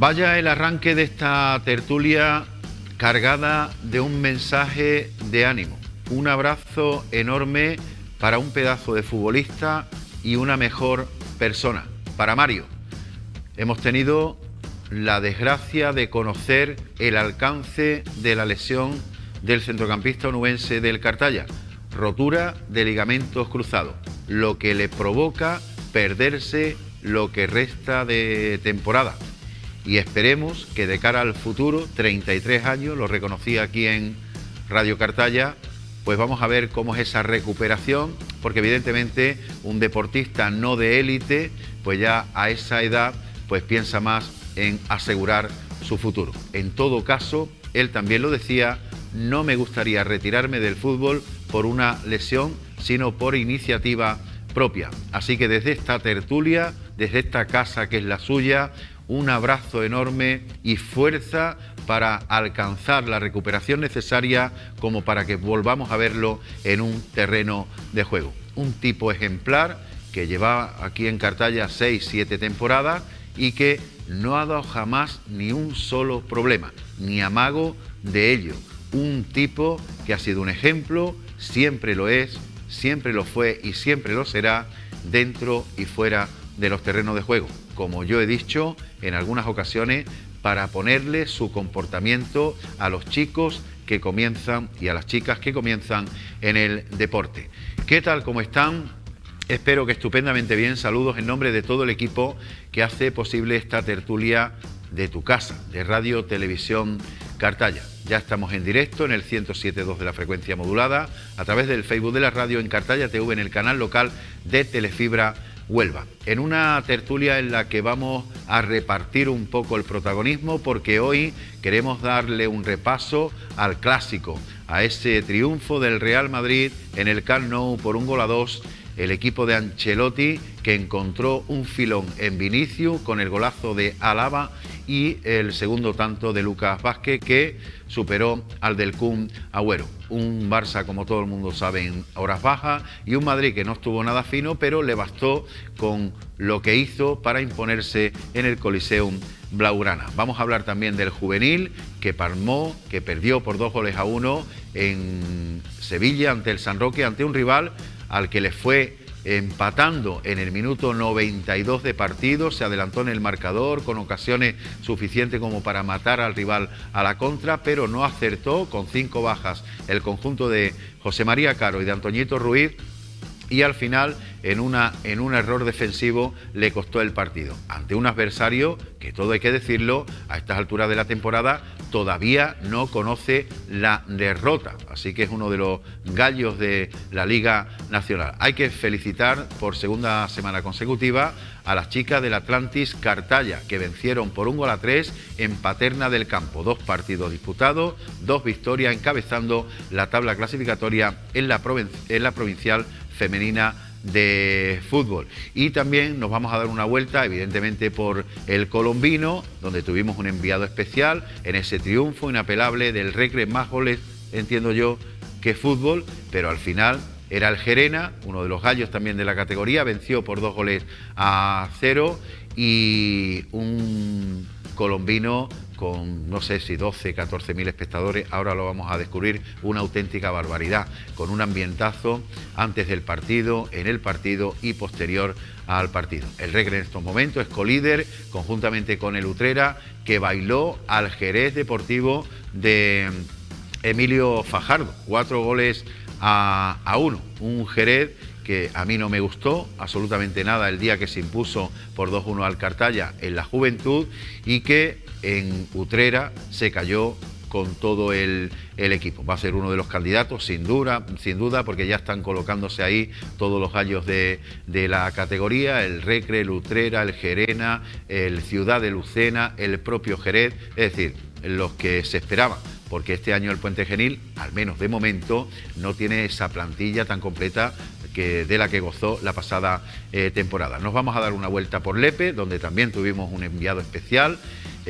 Vaya el arranque de esta tertulia cargada de un mensaje de ánimo. Un abrazo enorme para un pedazo de futbolista y una mejor persona, para Mario. Hemos tenido la desgracia de conocer el alcance de la lesión del centrocampista onubense del Cartaya, rotura de ligamentos cruzados, lo que le provoca perderse lo que resta de temporada. Y esperemos que de cara al futuro, 33 años, lo reconocí aquí en Radio Cartaya, pues vamos a ver cómo es esa recuperación, porque evidentemente un deportista no de élite, pues ya a esa edad, pues piensa más en asegurar su futuro. En todo caso, él también lo decía, no me gustaría retirarme del fútbol por una lesión, sino por iniciativa propia. Así que desde esta tertulia, desde esta casa que es la suya, un abrazo enorme y fuerza para alcanzar la recuperación necesaria como para que volvamos a verlo en un terreno de juego. Un tipo ejemplar que lleva aquí en Cartaya 6, 7 temporadas y que no ha dado jamás ni un solo problema, ni amago de ello. Un tipo que ha sido un ejemplo, siempre lo es, siempre lo fue y siempre lo será dentro y fuera de los terrenos de juego. Como yo he dicho en algunas ocasiones, para ponerle su comportamiento a los chicos que comienzan y a las chicas que comienzan en el deporte. ¿Qué tal? ¿Cómo están? Espero que estupendamente bien. Saludos en nombre de todo el equipo que hace posible esta tertulia de tu casa, de Radio Televisión Cartaya. Ya estamos en directo en el 107.2 de la frecuencia modulada, a través del Facebook de la radio en Cartaya TV, en el canal local de Telefibra Huelva. En una tertulia en la que vamos a repartir un poco el protagonismo, porque hoy queremos darle un repaso al clásico, a ese triunfo del Real Madrid en el Camp Nou por un gol a dos el equipo de Ancelotti que encontró un filón en Vinicius con el golazo de Alaba y el segundo tanto de Lucas Vázquez que superó al del Kun Agüero. Un Barça, como todo el mundo sabe, en horas bajas y un Madrid que no estuvo nada fino, pero le bastó con lo que hizo para imponerse en el Coliseum Blaugrana. Vamos a hablar también del juvenil que palmó, que perdió por dos goles a uno en Sevilla ante el San Roque, ante un rival al que le fue empatando en el minuto 92 de partido, se adelantó en el marcador con ocasiones suficientes como para matar al rival a la contra, pero no acertó con cinco bajas. El conjunto de José María Caro y de Antoñito Ruiz y al final en, una, en un error defensivo le costó el partido. Ante un adversario que todo hay que decirlo, a estas alturas de la temporada todavía no conoce la derrota. Así que es uno de los gallos de la Liga Nacional. Hay que felicitar por segunda semana consecutiva a las chicas del Atlantis Cartaya, que vencieron por un gol a tres en Paterna del Campo. Dos partidos disputados, dos victorias encabezando la tabla clasificatoria en la, en la provincial femenina de fútbol. Y también nos vamos a dar una vuelta, evidentemente, por el colombino, donde tuvimos un enviado especial en ese triunfo inapelable del Recre, más goles, entiendo yo, que fútbol, pero al final era el Gerena, uno de los gallos también de la categoría, venció por dos goles a cero y un colombino con no sé si 12, 14 mil espectadores, ahora lo vamos a descubrir, una auténtica barbaridad, con un ambientazo antes del partido, en el partido y posterior al partido. El Regre en estos momentos es colíder, conjuntamente con el Utrera, que bailó al Jerez Deportivo de Emilio Fajardo, cuatro goles a, a uno, un Jerez que a mí no me gustó absolutamente nada el día que se impuso por 2-1 al Cartaya en la juventud y que en Utrera se cayó con todo el, equipo. Va a ser uno de los candidatos, sin duda, sin duda, porque ya están colocándose ahí todos los gallos de, la categoría, el Recre, el Utrera, el Gerena, el Ciudad de Lucena, el propio Jerez, es decir, los que se esperaban porque este año el Puente Genil, al menos de momento, no tiene esa plantilla tan completa que, de la que gozó la pasada eh, temporada. Nos vamos a dar una vuelta por Lepe, donde también tuvimos un enviado especial.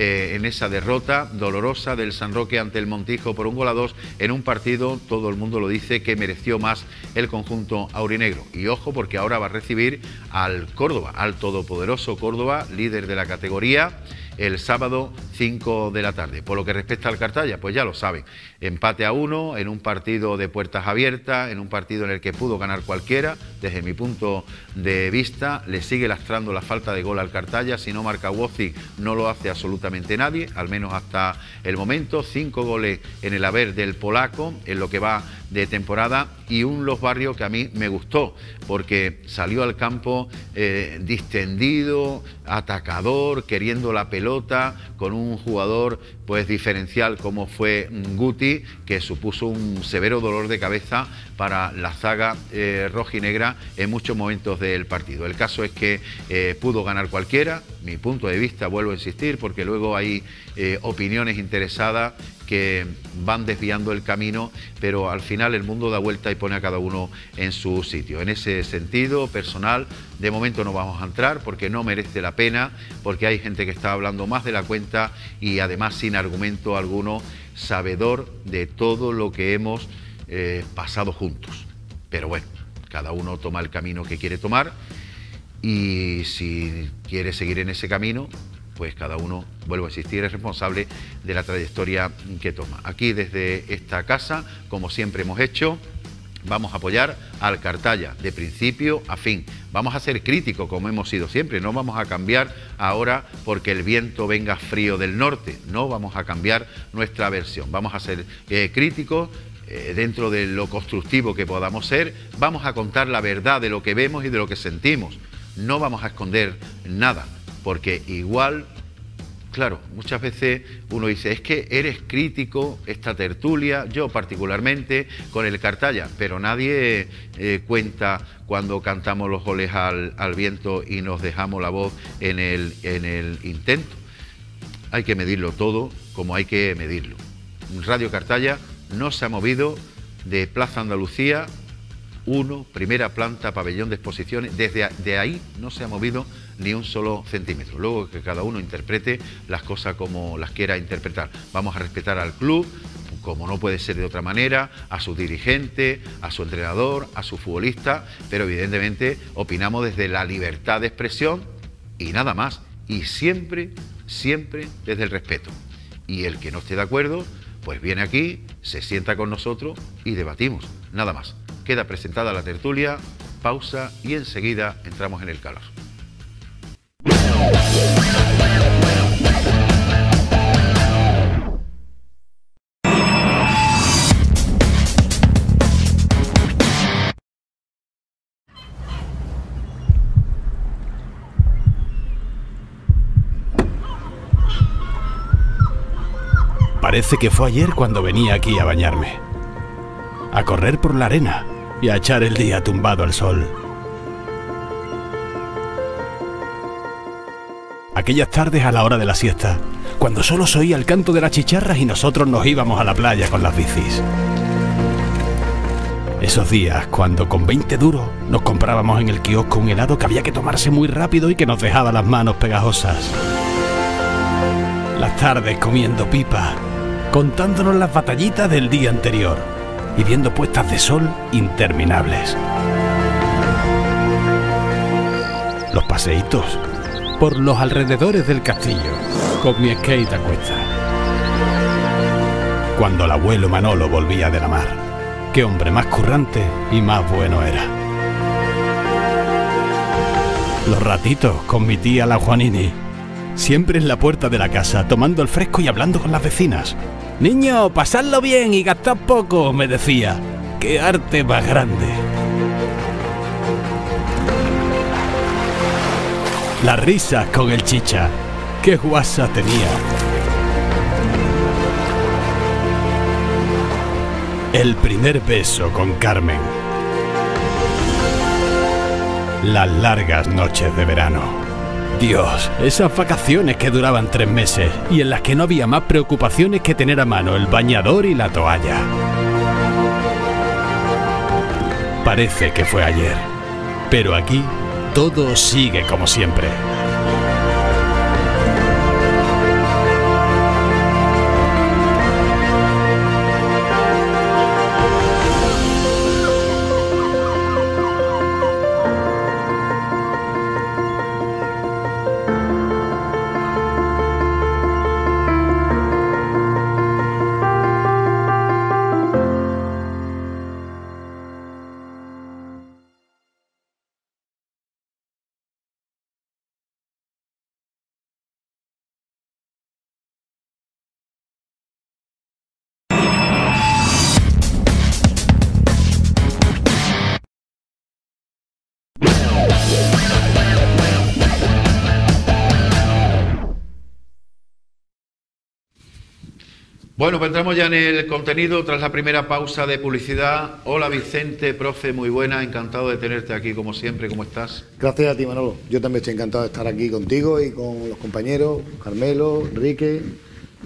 Eh, en esa derrota dolorosa del San Roque ante el Montijo por un gol a dos en un partido, todo el mundo lo dice, que mereció más el conjunto aurinegro. Y ojo porque ahora va a recibir al Córdoba, al todopoderoso Córdoba, líder de la categoría el sábado 5 de la tarde. Por lo que respecta al Cartaya, pues ya lo saben, empate a uno en un partido de puertas abiertas, en un partido en el que pudo ganar cualquiera, desde mi punto de vista, le sigue lastrando la falta de gol al Cartaya, si no marca Wozi no lo hace absolutamente nadie, al menos hasta el momento, cinco goles en el haber del polaco, en lo que va de temporada y un Los Barrios que a mí me gustó porque salió al campo eh, distendido, atacador, queriendo la pelota, con un jugador pues diferencial como fue Guti, que supuso un severo dolor de cabeza para la zaga eh, rojinegra en muchos momentos del partido. El caso es que eh, pudo ganar cualquiera, mi punto de vista, vuelvo a insistir, porque luego hay opiniones interesadas que van desviando el camino, pero al final el mundo da vuelta y pone a cada uno en su sitio. En ese sentido personal, de momento no vamos a entrar porque no merece la pena, porque hay gente que está hablando más de la cuenta y además sin argumento alguno, sabedor de todo lo que hemos eh, pasado juntos. Pero bueno, cada uno toma el camino que quiere tomar y si quiere seguir en ese camino, pues cada uno, vuelvo a insistir, es responsable de la trayectoria que toma. Aquí desde esta casa, como siempre hemos hecho, vamos a apoyar al Cartaya, de principio a fin. Vamos a ser críticos, como hemos sido siempre, no vamos a cambiar ahora porque el viento venga frío del norte, no vamos a cambiar nuestra versión, vamos a ser eh, críticos. Eh, dentro de lo constructivo que podamos ser, vamos a contar la verdad de lo que vemos y de lo que sentimos. No vamos a esconder nada porque igual, claro, muchas veces uno dice, es que eres crítico, esta tertulia, yo particularmente, con el Cartaya, pero nadie eh, cuenta cuando cantamos los goles al, viento y nos dejamos la voz en el, en el intento. Hay que medirlo todo como hay que medirlo. Radio Cartaya no se ha movido de Plaza Andalucía 1, primera planta, pabellón de exposiciones, desde de ahí no se ha movido ni un solo centímetro. Luego que cada uno interprete las cosas como las quiera interpretar. Vamos a respetar al club, como no puede ser de otra manera, a su dirigente, a su entrenador, a su futbolista, pero evidentemente opinamos desde la libertad de expresión y nada más. Y siempre, siempre desde el respeto. Y el que no esté de acuerdo, pues viene aquí, se sienta con nosotros y debatimos. Nada más. Queda presentada la tertulia, pausa y enseguida entramos en el calor. Parece que fue ayer cuando venía aquí a bañarme, a correr por la arena y a echar el día tumbado al sol. aquellas tardes a la hora de la siesta, cuando solo se oía el canto de las chicharras y nosotros nos íbamos a la playa con las bicis. Esos días, cuando con 20 duros nos comprábamos en el kiosco un helado que había que tomarse muy rápido y que nos dejaba las manos pegajosas. Las tardes comiendo pipa, contándonos las batallitas del día anterior y viendo puestas de sol interminables. Los paseitos por los alrededores del castillo con mi skate a cuesta. Cuando el abuelo Manolo volvía de la mar, qué hombre más currante y más bueno era. Los ratitos con mi tía la Juanini, siempre en la puerta de la casa, tomando el fresco y hablando con las vecinas. Niño, pasadlo bien y gastad poco, me decía. ¡Qué arte más grande! La risa con el chicha. ¡Qué guasa tenía! El primer beso con Carmen. Las largas noches de verano. Dios, esas vacaciones que duraban tres meses y en las que no había más preocupaciones que tener a mano el bañador y la toalla. Parece que fue ayer, pero aquí todo sigue como siempre. Bueno, pues entramos ya en el contenido tras la primera pausa de publicidad. Hola Vicente, profe, muy buena, encantado de tenerte aquí como siempre, ¿cómo estás? Gracias a ti Manolo, yo también estoy encantado de estar aquí contigo y con los compañeros, Carmelo, Enrique,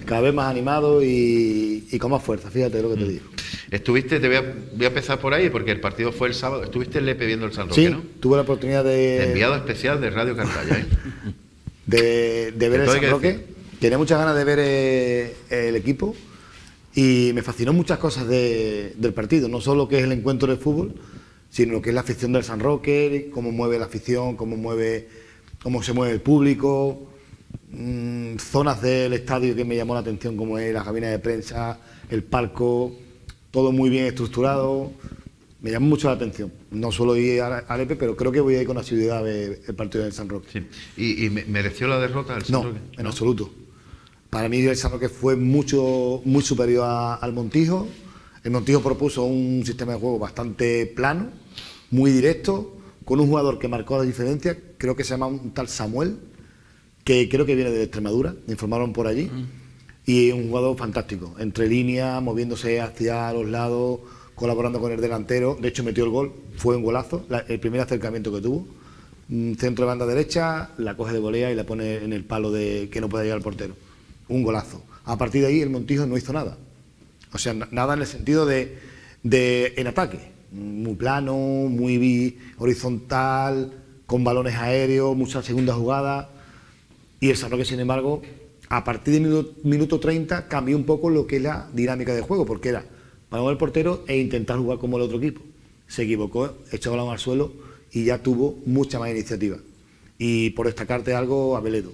cada vez más animado y, con más fuerza, fíjate lo que te mm. digo. Estuviste, te voy a, empezar por ahí porque el partido fue el sábado, estuviste en Lepe viendo el San Roque, sí, tuve la oportunidad de... enviado especial de Radio Cartaya, ¿eh? de, ver el San Roque, tenía muchas ganas de ver eh, el equipo y me fascinó muchas cosas del partido, no solo que es el encuentro de fútbol, sino lo que es la afición del San Roque, cómo mueve la afición, cómo, mueve, cómo se mueve el público, mm, zonas del estadio que me llamó la atención, como es la cabina de prensa, el palco, todo muy bien estructurado. Me llamó mucho la atención. No solo ir a Alepe, pero creo que voy a ir con asiduidad a ver el partido del San Roque. ¿Y, mereció la derrota del San Roque? no, en absoluto. Para mí el San Roque fue mucho, muy superior al Montijo. El Montijo propuso un sistema de juego bastante plano, muy directo, con un jugador que marcó la diferencia, creo que se llama un tal Samuel, que creo que viene de Extremadura, me informaron por allí, mm. y un jugador fantástico, entre líneas, moviéndose hacia los lados, colaborando con el delantero, de hecho metió el gol, fue un golazo, el primer acercamiento que tuvo, centro de banda derecha, la coge de volea y la pone en el palo de que no puede llegar al portero un golazo. A partir de ahí el Montijo no hizo nada. O sea, nada en el sentido de, de en ataque. Muy plano, muy horizontal, con balones aéreos, muchas segundas jugadas. Y el San sin embargo, a partir del minuto, minuto 30 cambió un poco lo que es la dinámica de juego, porque era para el portero e intentar jugar como el otro equipo. Se equivocó, echó balón al suelo y ya tuvo mucha más iniciativa. Y por destacarte algo, a Veledo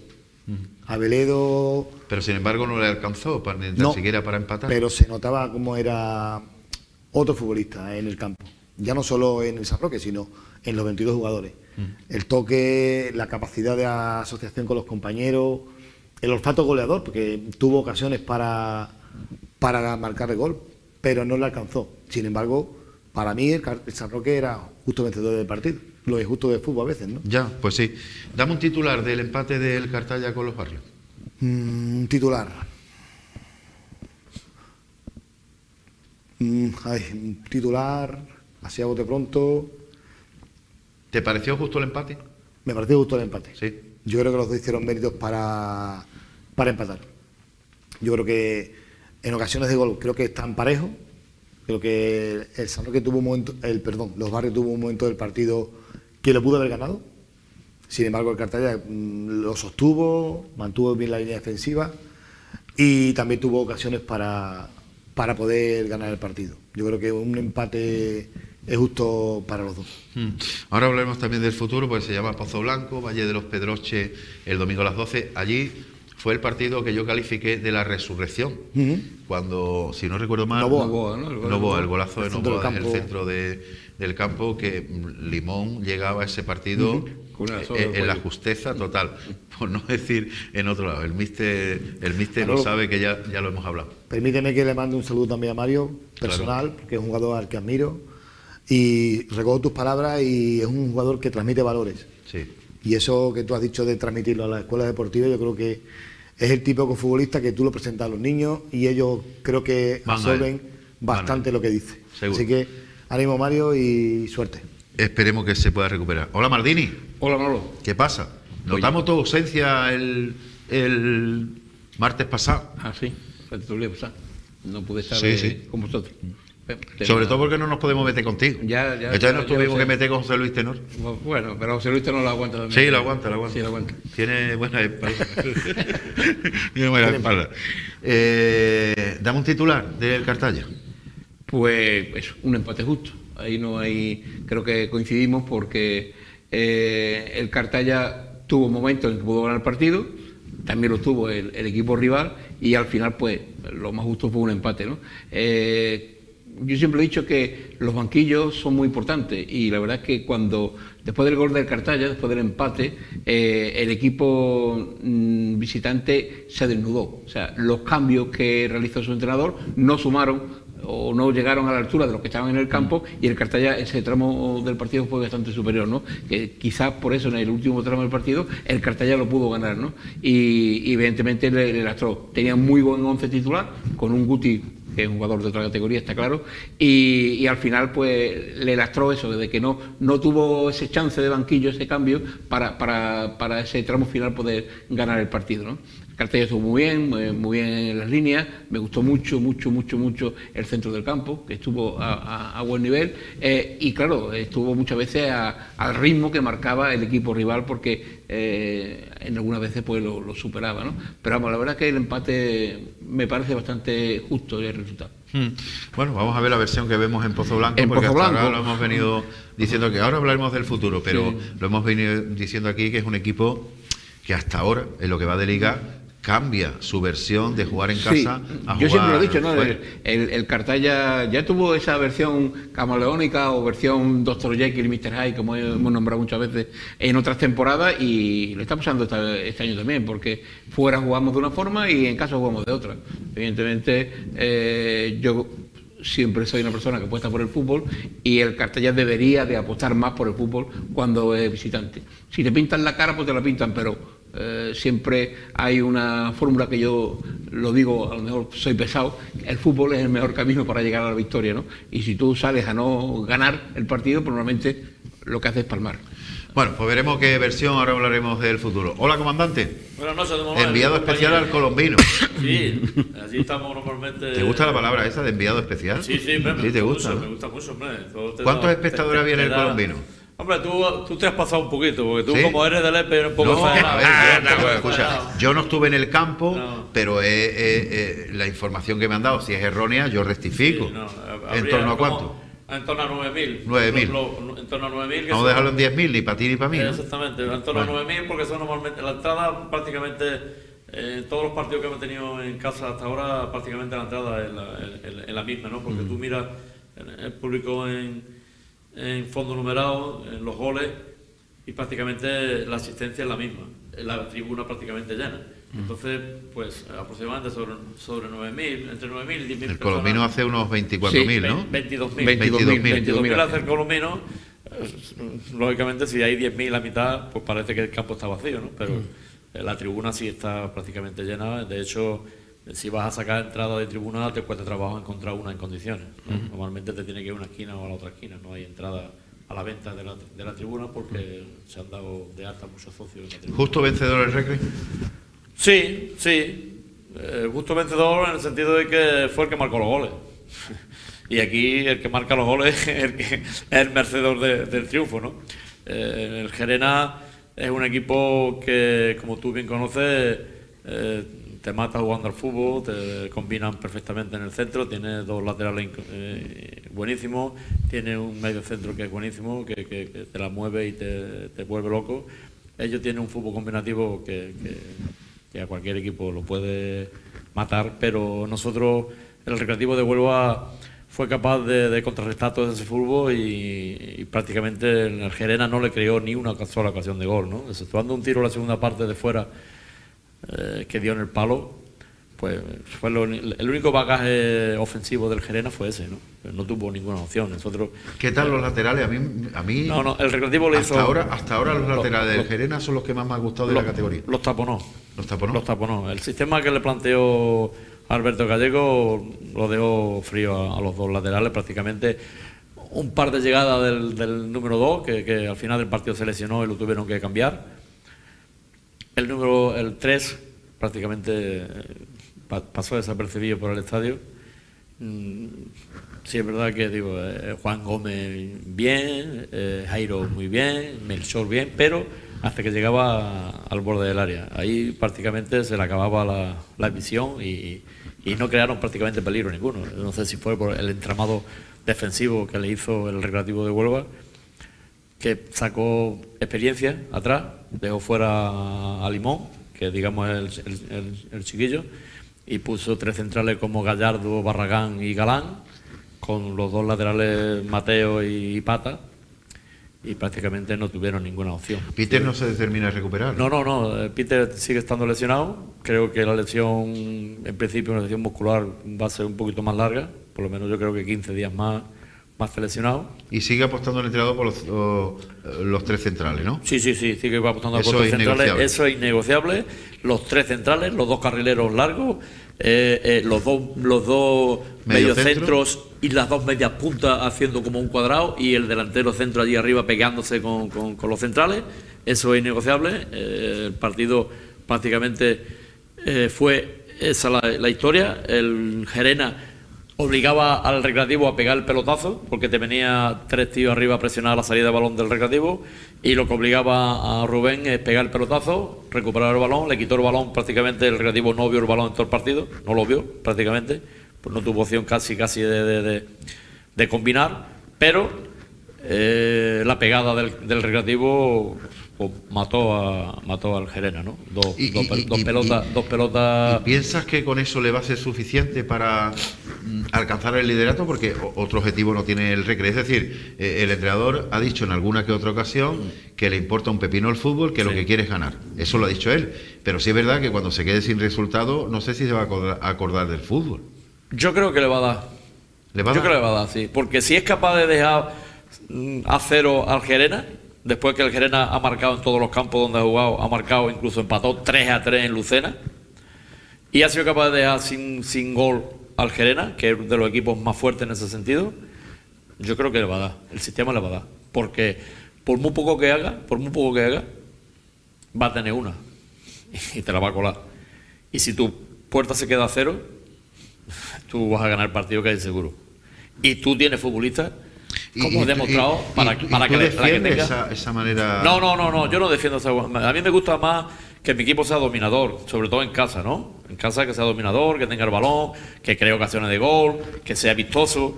a Veledo. Pero sin embargo no le alcanzó para, ni siquiera para empatar. Pero se notaba como era otro futbolista en el campo. Ya no solo en el San Roque, sino en los 22 jugadores. El toque, la capacidad de asociación con los compañeros, el olfato goleador, porque tuvo ocasiones para, para marcar el gol, pero no le alcanzó. Sin embargo, para mí el San Roque era justo vencedor del partido lo es justo de fútbol a veces, ¿no? Ya, pues sí. Dame un titular del empate del Cartaya con los barrios. Un mm, titular. Mm, ay, titular, así a bote pronto. ¿Te pareció justo el empate? Me pareció justo el empate. Sí. Yo creo que los dos hicieron méritos para, para empatar. Yo creo que en ocasiones de gol creo que están parejos. Creo que el San Roque tuvo un momento, el perdón, los barrios tuvo un momento del partido que lo pudo haber ganado. Sin embargo, el Cartagena mm, lo sostuvo, mantuvo bien la línea defensiva y también tuvo ocasiones para, para poder ganar el partido. Yo creo que un empate es justo para los dos. Hmm. Ahora hablaremos también del futuro, porque se llama Pozo Blanco, Valle de los Pedroches, el domingo a las 12. Allí fue el partido que yo califiqué de la resurrección, cuando, si no recuerdo mal, Novoa, ¿no? el, golazo de Novoa en el centro del campo, que Limón llegaba a ese partido eh, en, la justeza total, por no decir en otro lado. El míster, el mister lo sabe que ya, ya lo hemos hablado. Permíteme que le mande un saludo también a Mario, personal, que es un jugador al que admiro, y recojo tus palabras y es un jugador que transmite valores. Sí. Y eso que tú has dicho de transmitirlo a la escuela deportiva, yo creo que es el tipo de futbolista que tú lo presentas a los niños y ellos creo que absorben bastante lo que dice. Así que ánimo Mario y suerte. Esperemos que se pueda recuperar. Hola Mardini. Hola Manolo. ¿Qué pasa? Notamos tu ausencia el, martes pasado. Ah, sí, el. No pude estar eh, con vosotros. Sobre todo porque no nos podemos meter contigo. Ya, ya. Entonces nos tuvimos que meter con José Luis Tenor. Bueno, pero José Luis Tenor lo aguanta también. Sí, lo aguanta, lo aguanta. Sí, lo aguanta. Tiene buena espalda. Tiene buena espalda. Eh, dame un titular del Cartalla. Pues es un empate justo. Ahí no hay. Creo que coincidimos porque eh, el Cartalla tuvo momentos en que pudo ganar el partido, también lo tuvo el, equipo rival y al final, pues lo más justo fue un empate, ¿no? Eh, yo siempre he dicho que los banquillos son muy importantes y la verdad es que cuando, después del gol del Cartaya, después del empate, eh, el equipo mm, visitante se desnudó. O sea, los cambios que realizó su entrenador no sumaron o no llegaron a la altura de los que estaban en el campo y el Cartaya ese tramo del partido fue bastante superior, ¿no? Que quizás por eso en el último tramo del partido el Cartaya lo pudo ganar, ¿no? Y, evidentemente le, le lastró. Tenía muy buen once titular con un Guti que es un jugador de otra categoría, está claro, y, al final pues le lastró eso, desde que no, no tuvo ese chance de banquillo, ese cambio, para, para, para ese tramo final poder ganar el partido. ¿no? Cartella estuvo muy bien, muy bien en las líneas, me gustó mucho, mucho, mucho, mucho el centro del campo, que estuvo a, buen nivel, eh, y claro, estuvo muchas veces al ritmo que marcaba el equipo rival, porque eh, en algunas veces pues lo, superaba, ¿no? Pero vamos, la verdad es que el empate me parece bastante justo el resultado. Hmm. Bueno, vamos a ver la versión que vemos en Pozo Blanco, porque hasta ahora lo hemos venido diciendo que ahora hablaremos del futuro, pero lo hemos venido diciendo aquí que es un equipo que hasta ahora, en lo que va de liga, cambia su versión de jugar en casa a Yo siempre lo he dicho, ¿no? El, el, Cartaya ya tuvo esa versión camaleónica o versión Dr. Jekyll y Mr. Hyde, como hemos nombrado muchas veces en otras temporadas, y lo está pasando este año también, porque fuera jugamos de una forma y en casa jugamos de otra. Evidentemente, eh, yo siempre soy una persona que apuesta por el fútbol y el Cartaya debería de apostar más por el fútbol cuando es visitante. Si te pintan la cara, pues te la pintan, pero eh, siempre hay una fórmula que yo lo digo, a lo mejor soy pesado, el fútbol es el mejor camino para llegar a la victoria, ¿no? Y si tú sales a no ganar el partido, pues normalmente lo que haces es palmar. Bueno, pues veremos qué versión, ahora hablaremos del futuro. Hola, comandante. Buenas noches, Enviado especial al colombino. Sí, así estamos normalmente. ¿Te gusta la palabra esa de enviado especial? Sí, sí, me, ¿Sí te gusta, me gusta mucho, hombre. ¿Cuántos espectadores había en el colombino? Hombre, tú, tú, te has pasado un poquito, porque tú como eres del EPE eres un poco... No, a ver, yo, escucha, yo no estuve en el campo, pero la información que me han dado, si es errónea, yo rectifico. ¿En torno a cuánto? En torno a 9.000. 9.000. En torno a 9.000. Vamos a dejarlo en 10.000, ni para ti ni para mí. Exactamente, en torno a 9.000, porque son normalmente... La entrada prácticamente... En eh, todos los partidos que hemos tenido en casa hasta ahora, prácticamente la entrada es la, la misma, ¿no? Porque mm. tú miras el público en en fondo numerado, en los goles, y prácticamente la asistencia es la misma, la tribuna prácticamente llena. Entonces, pues aproximadamente sobre, sobre 9.000, entre 9.000 y 10.000 El Colombino hace unos 24.000, ¿no? 22.000. 22.000 22, hace el Colombino. Lógicamente, si hay 10.000 a mitad, pues parece que el campo está vacío, ¿no? Pero la tribuna sí está prácticamente llena. De hecho, si vas a sacar entrada de tribuna, te cuesta trabajo encontrar una en condiciones. Normalmente te tiene que ir a una esquina o a la otra esquina, no hay entrada a la venta de la, de la tribuna porque se han dado de alta muchos socios. ¿Justo vencedor el Recre? Sí, sí. Eh, justo vencedor en el sentido de que fue el que marcó los goles. y aquí el que marca los goles es el, que, es el merecedor del triunfo. ¿no? Eh, el Gerena es un equipo que, como tú bien conoces, eh, te mata jugando al fútbol, te combinan perfectamente en el centro, tiene dos laterales eh, buenísimos, tiene un medio centro que es buenísimo, que, te la mueve y te, vuelve loco. Ellos tienen un fútbol combinativo que, a cualquier equipo lo puede matar, pero nosotros, el Recreativo de Huelva fue capaz de, contrarrestar todo ese fútbol y, prácticamente el Gerena no le creó ni una sola ocasión de gol, ¿no? Exceptuando un tiro en la segunda parte de fuera eh, que dio en el palo, pues fue el único bagaje ofensivo del Gerena fue ese, ¿no? no tuvo ninguna opción. Nosotros, ¿Qué tal los laterales? A mí, a mí no, no, el Recreativo le hasta Ahora, hasta ahora los laterales del Gerena son los que más me han gustado de la categoría. Los taponó. Los taponó. Los taponó. El sistema que le planteó Alberto Gallego lo dejó frío a, los dos laterales prácticamente. Un par de llegadas del, número 2, que, que al final del partido se lesionó y lo tuvieron que cambiar el número, el 3, prácticamente eh, pasó desapercibido por el estadio. Mm, sí, es verdad que digo, eh, Juan Gómez bien, eh, Jairo muy bien, Melchor bien, pero hasta que llegaba al borde del área. Ahí prácticamente se le acababa la, visión y, y, no crearon prácticamente peligro ninguno. No sé si fue por el entramado defensivo que le hizo el Recreativo de Huelva que sacó experiencia atrás, dejó fuera a Limón, que digamos es el, chiquillo, y puso tres centrales como Gallardo, Barragán y Galán, con los dos laterales Mateo y Pata, y prácticamente no tuvieron ninguna opción. ¿Peter no se determina a recuperar? No, no, no. Eh, Peter sigue estando lesionado. Creo que la lesión, en principio, una lesión muscular va a ser un poquito más larga, por lo menos yo creo que 15 días más, más seleccionado. Y sigue apostando el entrenador por los, los, los tres centrales, ¿no? Sí, sí, sí, sigue apostando Eso por es tres centrales. Eso es innegociable. Los tres centrales, los dos carrileros largos, eh, eh, los dos, los dos Medio mediocentros y las dos medias puntas haciendo como un cuadrado y el delantero centro allí arriba pegándose con, con- con los centrales. Eso es innegociable. Eh, el partido prácticamente fue esa la, la historia. El Gerena obligaba al recreativo a pegar el pelotazo, porque te venía tres tíos arriba a presionar la salida de balón del recreativo, y lo que obligaba a Rubén es pegar el pelotazo, recuperar el balón, le quitó el balón, prácticamente el recreativo no vio el balón en todo el partido, no lo vio prácticamente, pues no tuvo opción casi casi de, de- de- combinar, pero eh, la pegada del, del recreativo pues, mató a mató al Gerena, ¿no? Dos, Y- dos y- dos pelotas, dos pelotas ¿Y piensas que con eso le va a ser suficiente para mm, alcanzar el liderato? Porque otro objetivo no tiene el Recre. Es decir, eh, el entrenador ha dicho en alguna que otra ocasión que le importa un pepino el fútbol, que lo que quiere es ganar. Eso lo ha dicho él. Pero sí es verdad que cuando se quede sin resultado, no sé si se va a acordar, del fútbol. Yo creo que le va a dar. ¿Le va a Yo dar? creo que le va a dar, sí. Porque si es capaz de dejar mm, a cero al Gerena, después que el Gerena ha marcado en todos los campos donde ha jugado, ha marcado, incluso empató 3 a 3 en Lucena, y ha sido capaz de dejar sin, sin gol al Gerena, que es de los equipos más fuertes en ese sentido, yo creo que le va a dar. El sistema le va a dar. Porque por muy poco que haga, por muy poco que haga, va a tener una. Y te la va a colar. Y si tu puerta se queda a cero, tú vas a ganar partido que hay seguro. Y tú tienes futbolistas, como y demostrado, y- para, y- que, para tenga... esa, esa manera. No, no, no, no, yo no defiendo esa. A mí me gusta más que mi equipo sea dominador, sobre todo en casa, ¿no? En casa que sea dominador, que tenga el balón, que cree ocasiones de gol, que sea vistoso.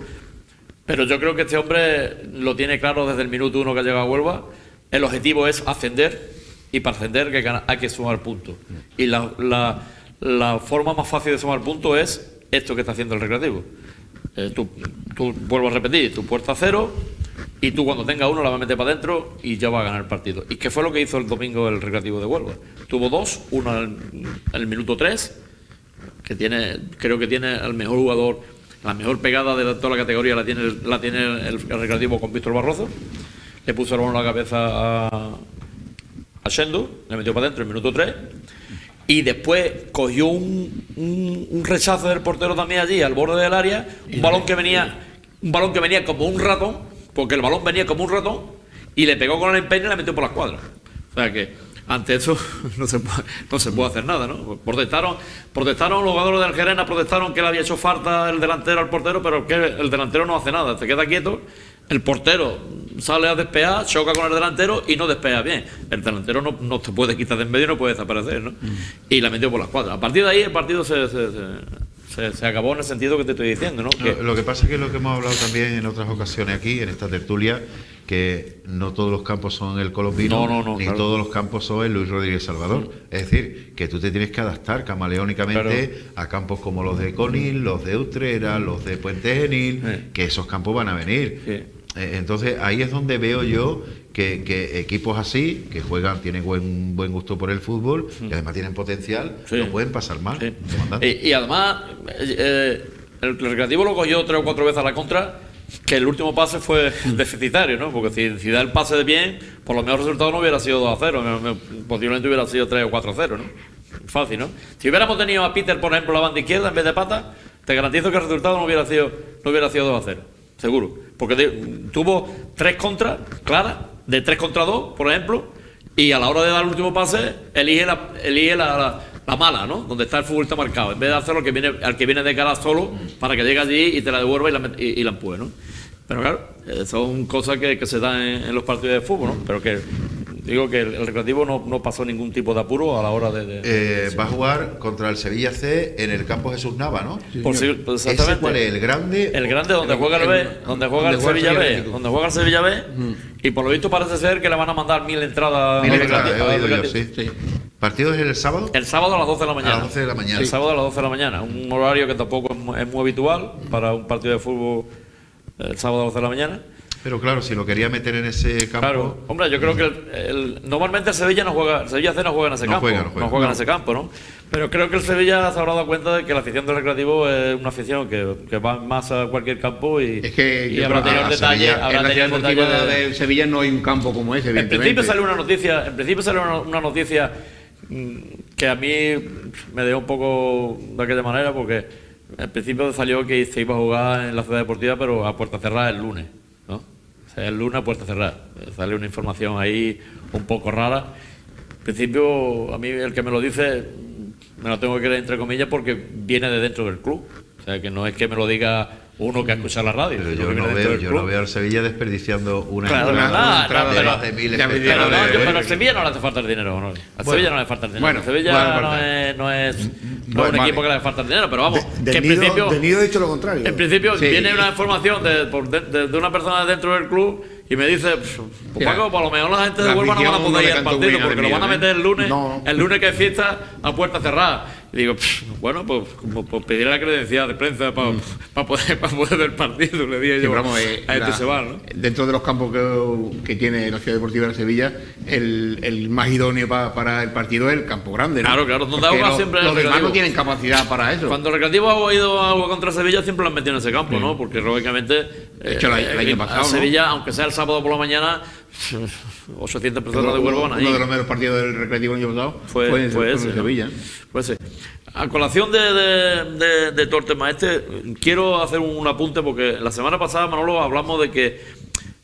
Pero yo creo que este hombre lo tiene claro desde el minuto uno que ha llegado a Huelva. El objetivo es ascender y para ascender que hay que sumar puntos. Y la, la- la forma más fácil de sumar puntos es esto que está haciendo el recreativo. Eh, tú, tú, vuelvo a repetir, tu puerta a cero y tú cuando tenga uno la vas a meter para adentro y ya va a ganar el partido. ¿Y qué fue lo que hizo el domingo el recreativo de Huelva? Tuvo dos, uno al al minuto tres que tiene, creo que tiene el mejor jugador, la mejor pegada de toda la categoría la tiene, la tiene el, recreativo con Víctor Barroso. Le puso el balón en la cabeza a, a le metió para adentro en el minuto 3. Y después cogió un, un- un rechazo del portero también allí, al borde del área, un balón que venía, un balón que venía como un ratón, porque el balón venía como un ratón, y le pegó con el empeine y la metió por la escuadra. O sea que ante eso no se puede, no se puede hacer nada, ¿no? Protestaron, protestaron los jugadores del Gerena, protestaron que le había hecho falta el delantero al portero, pero que el delantero no hace nada, se queda quieto, el portero sale a despejar, choca con el delantero y no despega bien. El delantero no, no te puede quitar de en medio y no puede desaparecer, ¿no? Y la metió por la escuadra. A partir de ahí el partido se, se, se- se- se acabó en el sentido que te estoy diciendo, ¿no? Que- Lo, lo que pasa es que lo que hemos hablado también en otras ocasiones aquí, en esta tertulia, que no todos los campos son el Colombino, No, no, no, ni claro. todos los campos son el Luis Rodríguez Salvador. Es decir, que tú te tienes que adaptar camaleónicamente a campos como los de Conil, los de Utrera, los de Puente Genil, Sí. que esos campos van a venir. Sí. Eh, Entonces ahí es donde veo yo que, que equipos así, que juegan, tienen buen, buen gusto por el fútbol y además tienen potencial, Sí. no pueden pasar mal. Y además, eh, eh, el recreativo lo cogió tres o cuatro veces a la contra, que el último pase fue deficitario, ¿no? Porque si, si da el pase de bien, por lo menos el resultado no hubiera sido 2 a 0, me- me- posiblemente hubiera sido 3 o 4 a 0, ¿no? Fácil, ¿no? Si hubiéramos tenido a Peter, por ejemplo, la banda izquierda en vez de pata, te garantizo que el resultado no hubiera sido, no hubiera sido 2 a 0, seguro. Porque tuvo tres contras claras, de 3 contra 2, por ejemplo, y a la hora de dar el último pase, elige la, elige la, la- la mala, ¿no? Donde está el futbolista marcado. En vez de hacerlo al que viene, al que viene de cara solo para que llegue allí y te la devuelva y la, met- y, y la empuje, ¿no? Pero claro, eh, son cosas que, que se dan en, en los partidos de fútbol, ¿no? Pero que digo que el, el recreativo no, no pasó ningún tipo de apuro a la hora de. de- Eh, va a jugar contra el Sevilla C en el campo Jesús Nava, ¿no? por si- pues ¿Ese exactamente. cuál es? ¿El grande? El grande donde juega el B, donde juega el el Sevilla B, donde juega el Sevilla B, y por lo visto parece ser que le van a mandar mil entradas. Mil entradas, he oído yo, recreativo. sí. ¿Partido es el sábado? El sábado a las 12 de la mañana. A las 12 de la mañana. El sábado a las 12 de la mañana. Un horario que tampoco es mu- es muy habitual para un partido de fútbol el sábado a las 12 de la mañana. Pero claro, si lo quería meter en ese campo. Claro, hombre, yo creo que el, el- normalmente el Sevilla no juega, el Sevilla C no juega en ese No campo, juega, no juega. en No. ese campo, ¿no? Pero creo que el Sevilla se habrá dado cuenta de que la afición del recreativo es una afición que, que va más a cualquier campo y, Es que y habrá tenido el detalle, Sevilla- en la ciudad el deportiva de- de Sevilla no hay un campo como ese, En evidentemente. principio salió una noticia, en principio salió una, una noticia que a mí me dejó un poco de aquella manera porque en principio salió que se iba a jugar en la ciudad deportiva pero a puerta cerrada el lunes, ¿no? O sea, el lunes a puerta cerrada. Sale una información ahí un poco rara. En principio, a mí el que me lo dice, me lo tengo que creer entre comillas porque viene de dentro del club. O sea, que no es que me lo diga uno que ha escuchado la radio. Pero yo no, veo, yo no veo al Sevilla desperdiciando una Claro, entrada, no, una no, de más de mil Pero, de- yo- de- pero al Sevilla no le hace falta el dinero, ¿no? Al Sevilla no le hace falta el dinero. Bueno, Sevilla bueno, no, es, no es, Bueno, es un equipo que le hace falta el dinero, pero vamos, De- que en nido- principio, nido he dicho lo contrario. en principio Sí. viene una información de, de, de- de una persona dentro del club y me dice, pues Paco, por lo mejor la gente de Huelva no van a poder ir al partido porque lo van a bienvenido, meter el lunes, el lunes que es fiesta a puerta cerrada. Y digo, "Pff, bueno, pues, como, pues pediré la credencial de prensa para poder, para poder ver el partido, le dije Sí, yo vamos, eh, a este la- se va, ¿no? Dentro de los campos que, que tiene la Ciudad Deportiva de Sevilla, el, el más idóneo pa- para el partido es el campo grande. ¿no? Claro, claro, donde los- siempre Los demás no tienen capacidad para eso. Cuando el Recreativo ha ido a jugar contra Sevilla siempre lo han metido en ese campo, ¿no? Porque lógicamente De hecho, el- el año a pasado, ¿no? Sevilla, aunque sea el sábado por la mañana, 800 uno, personas de Huelva van uno de los mejores partidos del Recreativo año pasado Fue, fue, en- fue en ese, ¿no? Sevilla. Fue ese. A colación de, de, de, este, quiero hacer un apunte porque la semana pasada, Manolo, hablamos de que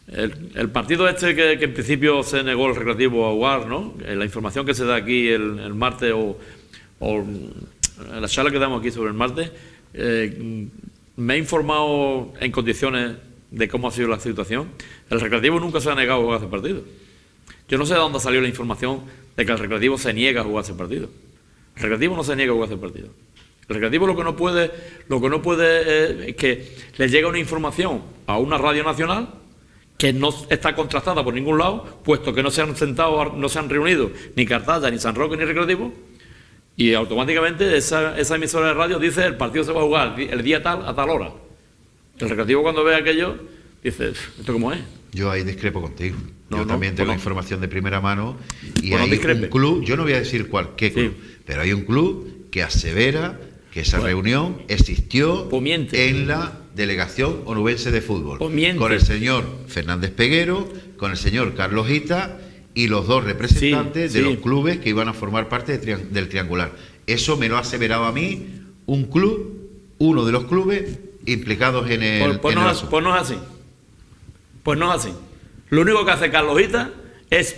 el, el partido este que, que en principio se negó el recreativo a jugar, ¿no? Eh, La información que se da aquí el, el martes o, o en la charla que damos aquí sobre el martes, eh, me he informado en condiciones de cómo ha sido la situación. El recreativo nunca se ha negado a jugar ese partido. Yo no sé de dónde salió la información de que el recreativo se niega a jugar ese partido. El recreativo no se niega a jugar ese partido. El recreativo lo que no puede, lo que no puede es que le llegue una información a una radio nacional que no está contrastada por ningún lado, puesto que no se han sentado, no se han reunido ni Cartaya, ni San Roque, ni Recreativo, y automáticamente esa, esa emisora de radio dice el partido se va a jugar el día tal a tal hora. El recreativo cuando ve aquello dice, ¿esto cómo es? Yo ahí discrepo contigo. No, yo no, también pues tengo no. información de primera mano y Pues hay discrepe. un club, yo no voy a decir cuál, qué club, pero hay un club que asevera que esa reunión existió Pues en la delegación onubense de fútbol Pues con el señor Fernández Peguero, con el señor Carlos Gita y los dos representantes Sí, de sí. los clubes que iban a formar parte de del triangular. Eso me lo ha aseverado a mí un club, uno de los clubes implicados en el, Pues, pues en no, el es- asunto. pues no es así. Pues no es así. Lo único que hace Carlos Hita es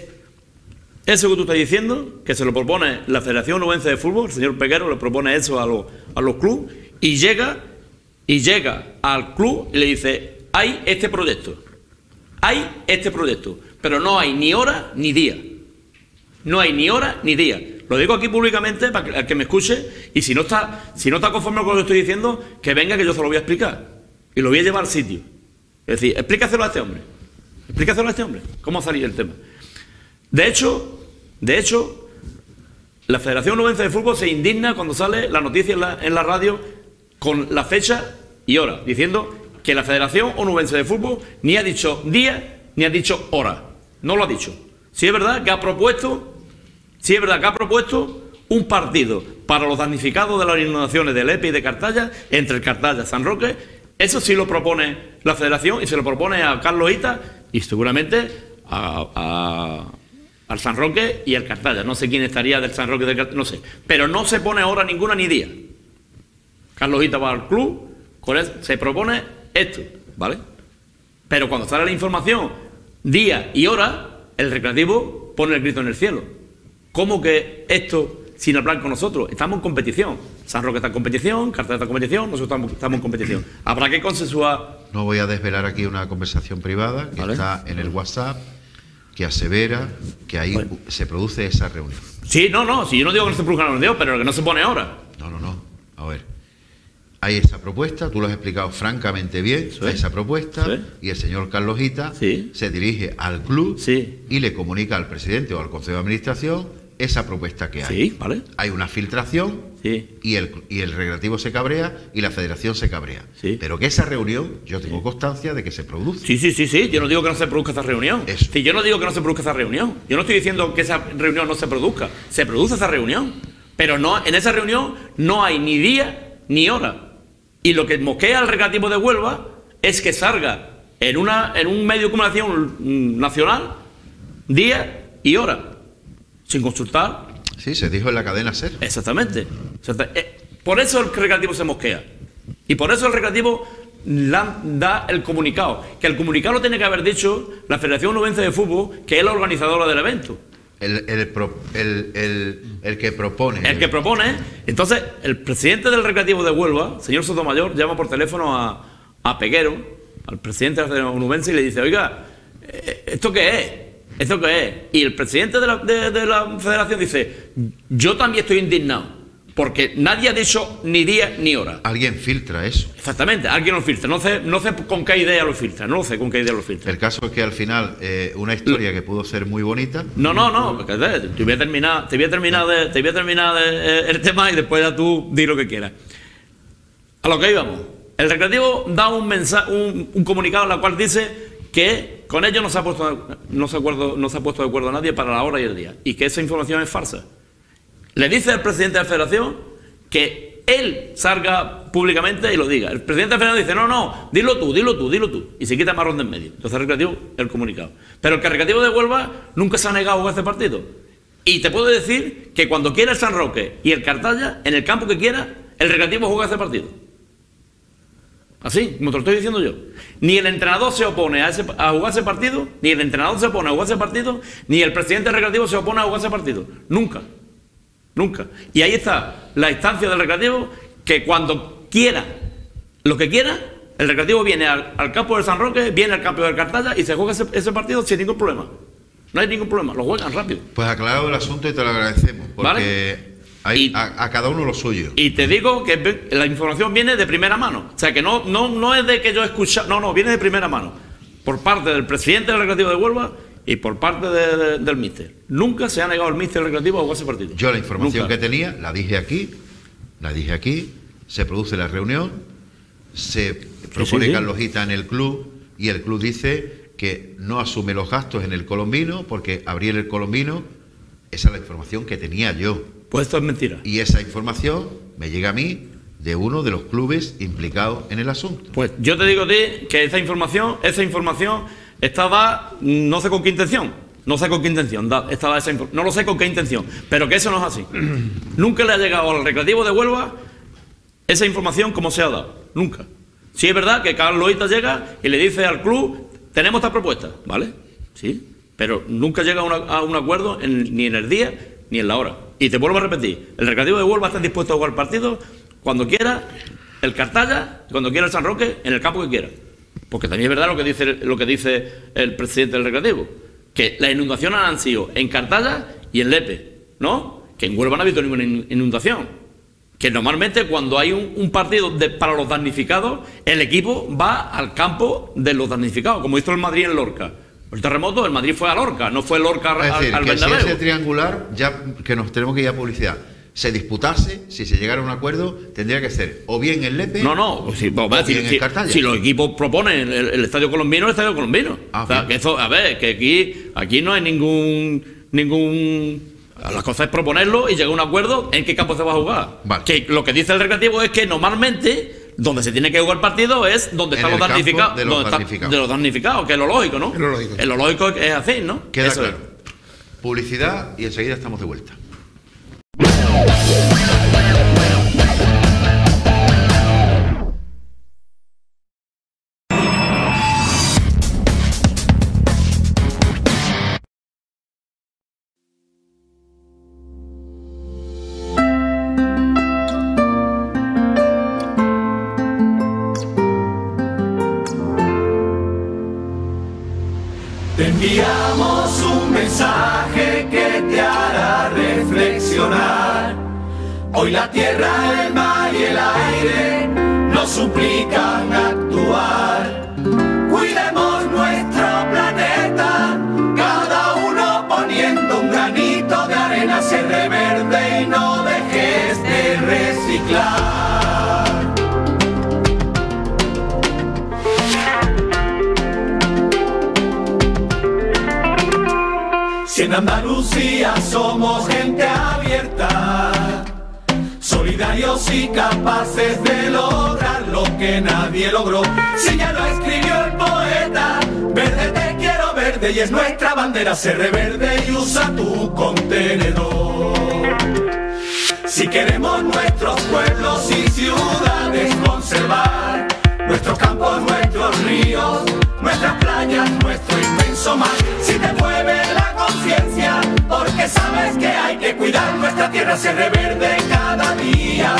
eso que tú estás diciendo, que se lo propone la Federación Nubense de Fútbol, el señor Peguero le propone eso a los, a los clubes y llega, y llega al club y le dice, hay este proyecto, hay este proyecto, pero no hay ni hora ni día. No hay ni hora ni día. Lo digo aquí públicamente para que, que me escuche y si no está, si no está conforme con lo que estoy diciendo, que venga que yo se lo voy a explicar. Y lo voy a llevar al sitio. Es decir, explícaselo a este hombre. Explícaselo a este hombre. ¿Cómo salido el tema? De hecho, de hecho, la Federación Nubense de Fútbol se indigna cuando sale la noticia en la, en la radio con la fecha y hora, diciendo que la Federación Onubense de Fútbol ni ha dicho día ni ha dicho hora. No lo ha dicho. Si es verdad que ha propuesto, si es verdad que ha propuesto un partido para los damnificados de las inundaciones del EPI y de Cartaya, entre el Cartaya y San Roque, eso sí lo propone la Federación y se lo propone a Carlos Ita y seguramente a- al San Roque y al Cartaya. No sé quién estaría del San Roque y del Cartaya, no sé. Pero no se pone hora ninguna ni día. Carlos Ita va al club, se propone esto, ¿vale? Pero cuando sale la información, día y hora, el recreativo pone el grito en el cielo. ¿Cómo que esto sin hablar con nosotros? Estamos en competición. San Roque está en competición, Cartagena está en competición, nosotros estamos, estamos en competición. Habrá que consensuar. No voy a desvelar aquí una conversación privada que Vale. está en el WhatsApp que asevera que ahí se produce esa reunión. Sí, no, no, si yo no digo que no se produzca la reunión, pero que no se pone ahora. No, no, no. A ver. Hay esa propuesta, tú lo has explicado francamente bien, Sí. hay esa propuesta, Sí. y el señor Carlos Gita Sí. se dirige al club y le comunica al presidente o al consejo de administración esa propuesta que hay. Sí, vale. Hay una filtración Sí. y, el, y el recreativo se cabrea y la federación se cabrea. Sí. Pero que esa reunión, yo tengo constancia de que se produce. Sí, sí, sí, sí. Yo no digo que no se produzca esa reunión. Eso. Sí, yo no digo que no se produzca esa reunión. Yo no estoy diciendo que esa reunión no se produzca. Se produce esa reunión. Pero no, en esa reunión no hay ni día ni hora. Y lo que mosquea al recreativo de Huelva es que salga en, una, en un medio de comunicación nacional día y hora. Sin consultar Sí, se dijo en la cadena SER. Exactamente. Exacta- eh, Por eso el recreativo se mosquea. Y por eso el recreativo da el comunicado. Que el comunicado lo tiene que haber dicho la Federación Nubense de Fútbol, que es la organizadora del evento. El, el el- el- que propone. El que propone. Entonces, el presidente del recreativo de Huelva, señor Sotomayor, llama por teléfono a, a Peguero, al presidente de la Federación Nubense, y le dice: Oiga, eh, ¿esto qué es? ¿Esto qué es? Y el presidente de la, de- de la federación dice: Yo también estoy indignado. Porque nadie ha dicho ni día ni hora. Alguien filtra eso. Exactamente, alguien lo filtra. No sé, no sé con qué idea lo filtra. No lo sé con qué idea lo filtra. El caso es que al final, eh, una historia que pudo ser muy bonita, No, no, no. porque, eh, Te voy a terminar, te voy a terminar, de, te voy a terminar de, eh, el tema y después ya tú di lo que quieras. A lo que íbamos. El recreativo da un mensaje, un, un comunicado en el cual dice que con ello no se ha puesto, no se, acuerdo, no se ha puesto de acuerdo nadie para la hora y el día y que esa información es falsa. Le dice al presidente de la federación que él salga públicamente y lo diga. El presidente de la federación dice, no, no, dilo tú, dilo tú, dilo tú. Y se quita marrón de en medio. Entonces el recreativo, el comunicado. Pero el recreativo de Huelva nunca se ha negado a jugar este partido. Y te puedo decir que cuando quiera el San Roque y el Cartaya, en el campo que quiera, el recreativo juega este partido. Así, como te lo estoy diciendo yo. Ni el entrenador se opone a, ese- a jugar ese partido, ni el entrenador se opone a jugar ese partido, ni el presidente del recreativo se opone a jugar ese partido. Nunca. Nunca. Y ahí está la instancia del recreativo que cuando quiera, lo que quiera, el recreativo viene al, al campo del San Roque, viene al campo del Cartaya y se juega ese, ese partido sin ningún problema. No hay ningún problema, lo juegan rápido. pues aclarado el asunto y te lo agradecemos, porque Vale. Hay Y- a, a cada uno lo suyo. Y te digo que la información viene de primera mano. O sea, que no, no, no es de que yo he escuchado, no, no, viene de primera mano. Por parte del presidente del Recreativo de Huelva y por parte de- de- del míster. Nunca se ha negado el míster del Recreativo a jugar ese partido. Yo la información Nunca. que tenía la dije aquí, la dije aquí, se produce la reunión, se propone sí, sí. En el club y el club dice que no asume los gastos en el colombino porque abrir el colombino, esa es la información que tenía yo. Pues esto es mentira. Y esa información me llega a mí de uno de los clubes implicados en el asunto. Pues yo te digo a ti que esa información, esa información está dada, no sé con qué intención. No sé con qué intención, dada esa no lo sé con qué intención, pero que eso no es así. Nunca le ha llegado al recreativo de Huelva esa información como se ha dado. Nunca. Sí es verdad que Carlos Loita llega y le dice al club, tenemos esta propuesta, ¿vale? Sí, pero nunca llega a, una- a un acuerdo en- ni en el día ni en la hora. Y te vuelvo a repetir, el recreativo de Huelva está dispuesto a jugar partido cuando quiera, el Cartaya, cuando quiera el San Roque, en el campo que quiera. Porque también es verdad lo que dice, lo que dice el presidente del recreativo, que las inundaciones han sido en Cartaya y en Lepe, ¿no? Que en Huelva no ha habido ninguna in- inundación. Que normalmente cuando hay un, partido para los damnificados, el equipo va al campo de los damnificados, como hizo el Madrid en Lorca. El terremoto, el Madrid fue a Lorca, no fue Lorca Es al, decir, al que si ese triangular, ya que nos tenemos que ir a publicidad, se disputase, si se llegara a un acuerdo, tendría que ser o bien el Lepe. No, no, si, pues, o si- bien si- Cartaya. si los equipos proponen el, el estadio colombino, el estadio colombino. Ah, o sea, que eso, a ver, que aquí, aquí no hay ningún ningún las cosas es proponerlo y llegar a un acuerdo en qué campo se va a jugar. Vale. Que lo que dice el recreativo es que normalmente donde se tiene que jugar partido es donde En están los el damnificados. de los damnificados. de los damnificados, que es lo lógico, ¿no? Es lo lógico. Es lo lógico es así, ¿no? Queda Eso es. claro. Publicidad y enseguida estamos de vuelta. suplican actuar. Cuidemos nuestro planeta, cada uno poniendo un granito de arena, se reverde y no dejes de reciclar. Si en Andalucía somos gente abierta, solidarios y capaces de lograr que nadie logró. Si ya lo escribió el poeta, verde te quiero verde y es nuestra bandera, ser reverde y usa tu contenedor. Si queremos nuestros pueblos y ciudades conservar, nuestros campos, nuestros ríos, nuestras playas, nuestro inmenso mar, si te mueve la conciencia, porque sabes que hay que cuidar nuestra tierra, ser reverde cada día